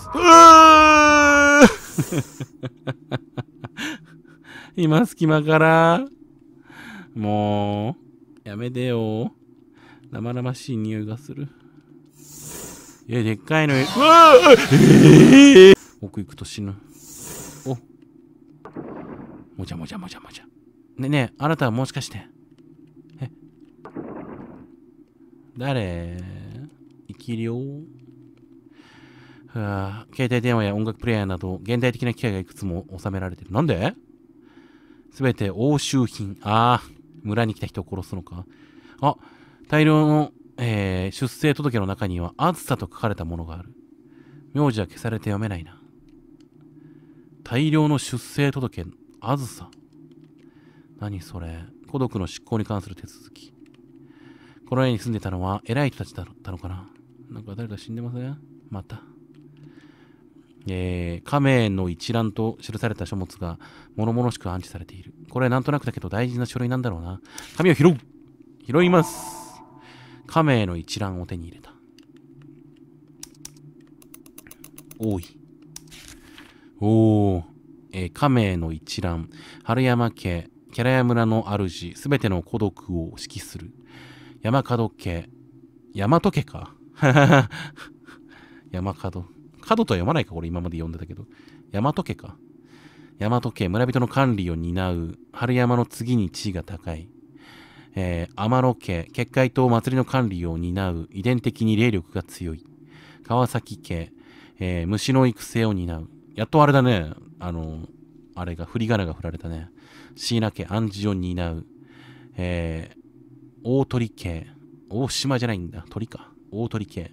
今隙間から、もう、やめてよ。生々しい匂いがする。いや、でっかいのうわえー、奥行くと死ぬ。お。もじゃもじゃもじゃもじゃ。ねねあなたはもしかして。え誰？生き量はあ、携帯電話や音楽プレイヤーなど現代的な機械がいくつも収められてる。なんで？すべて押収品。ああ、村に来た人を殺すのか？あ、大量のえー、出生届の中には、あずさと書かれたものがある。名字は消されて読めないな。大量の出生届、あずさ。何それ？孤独の執行に関する手続き。この家に住んでたのは偉い人たちだったのかな？なんか誰か死んでません？また。えー、仮名の一覧と記された書物が物々しく安置されている。これなんとなくだけど大事な書類なんだろうな。紙を拾う拾います亀の一覧を手に入れた。多い。おー、えー、亀の一覧。春山家、キャラヤ村の主、すべての孤独を指揮する。山門家、大和家か。[laughs] 山門。角とは読まないか、俺今まで読んでたけど。大和家か。大和家、村人の管理を担う。春山の次に地位が高い。えー、天野家、結界と祭りの管理を担う遺伝的に霊力が強い。川崎家、えー、虫の育成を担う。やっとあれだね。あの、あれが、振り仮名が振られたね。椎名家、暗示を担う。えー、大鳥家、大島じゃないんだ。鳥か。大鳥家、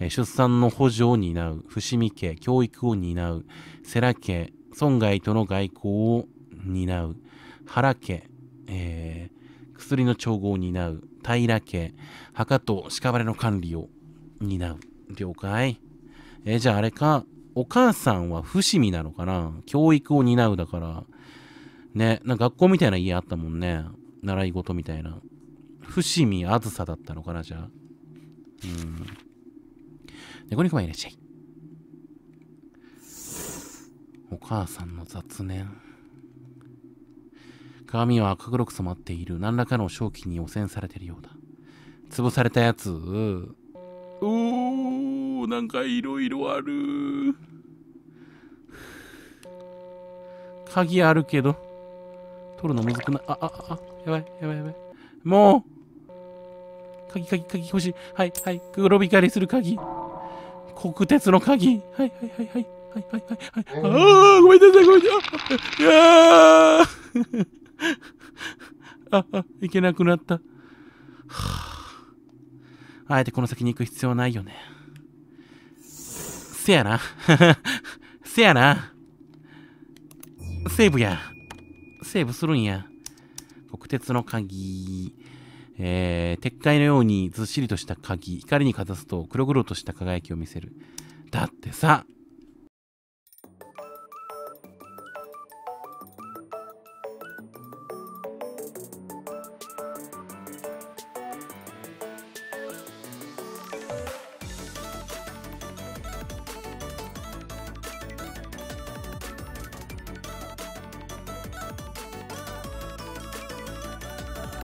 出産の補助を担う。伏見家、教育を担う。世良家、村外との外交を担う。原家、えー、薬の調合を担う平家、墓と屍の管理を担う。了解えー、じゃああれか、お母さんは伏見なのかな？教育を担うだから。ね、な学校みたいな家あったもんね。習い事みたいな。伏見あずさだったのかな、じゃあ。うん。猫肉はいらっしゃい。お母さんの雑念。鏡は赤黒く染まっている。何らかの正気に汚染されているようだ。潰されたやつ。おー、なんかいろいろある。鍵あるけど。取るのむずくない？あ、あ、あ、やばい、やばい、やばい。もう鍵、鍵、鍵欲しい。はい、はい。黒光りする鍵。国鉄の鍵。はい、はい、はい、はい。はい、はい、はい。ああ、ごめんなさい、ごめんなさい。いやー。あ、あ、いけなくなった。はあ、あえてこの先に行く必要はないよね。せやな。[laughs] せやな。セーブや。セーブするんや。国鉄の鍵。えー、鉄塊のようにずっしりとした鍵。光にかざすと黒々とした輝きを見せる。だってさ、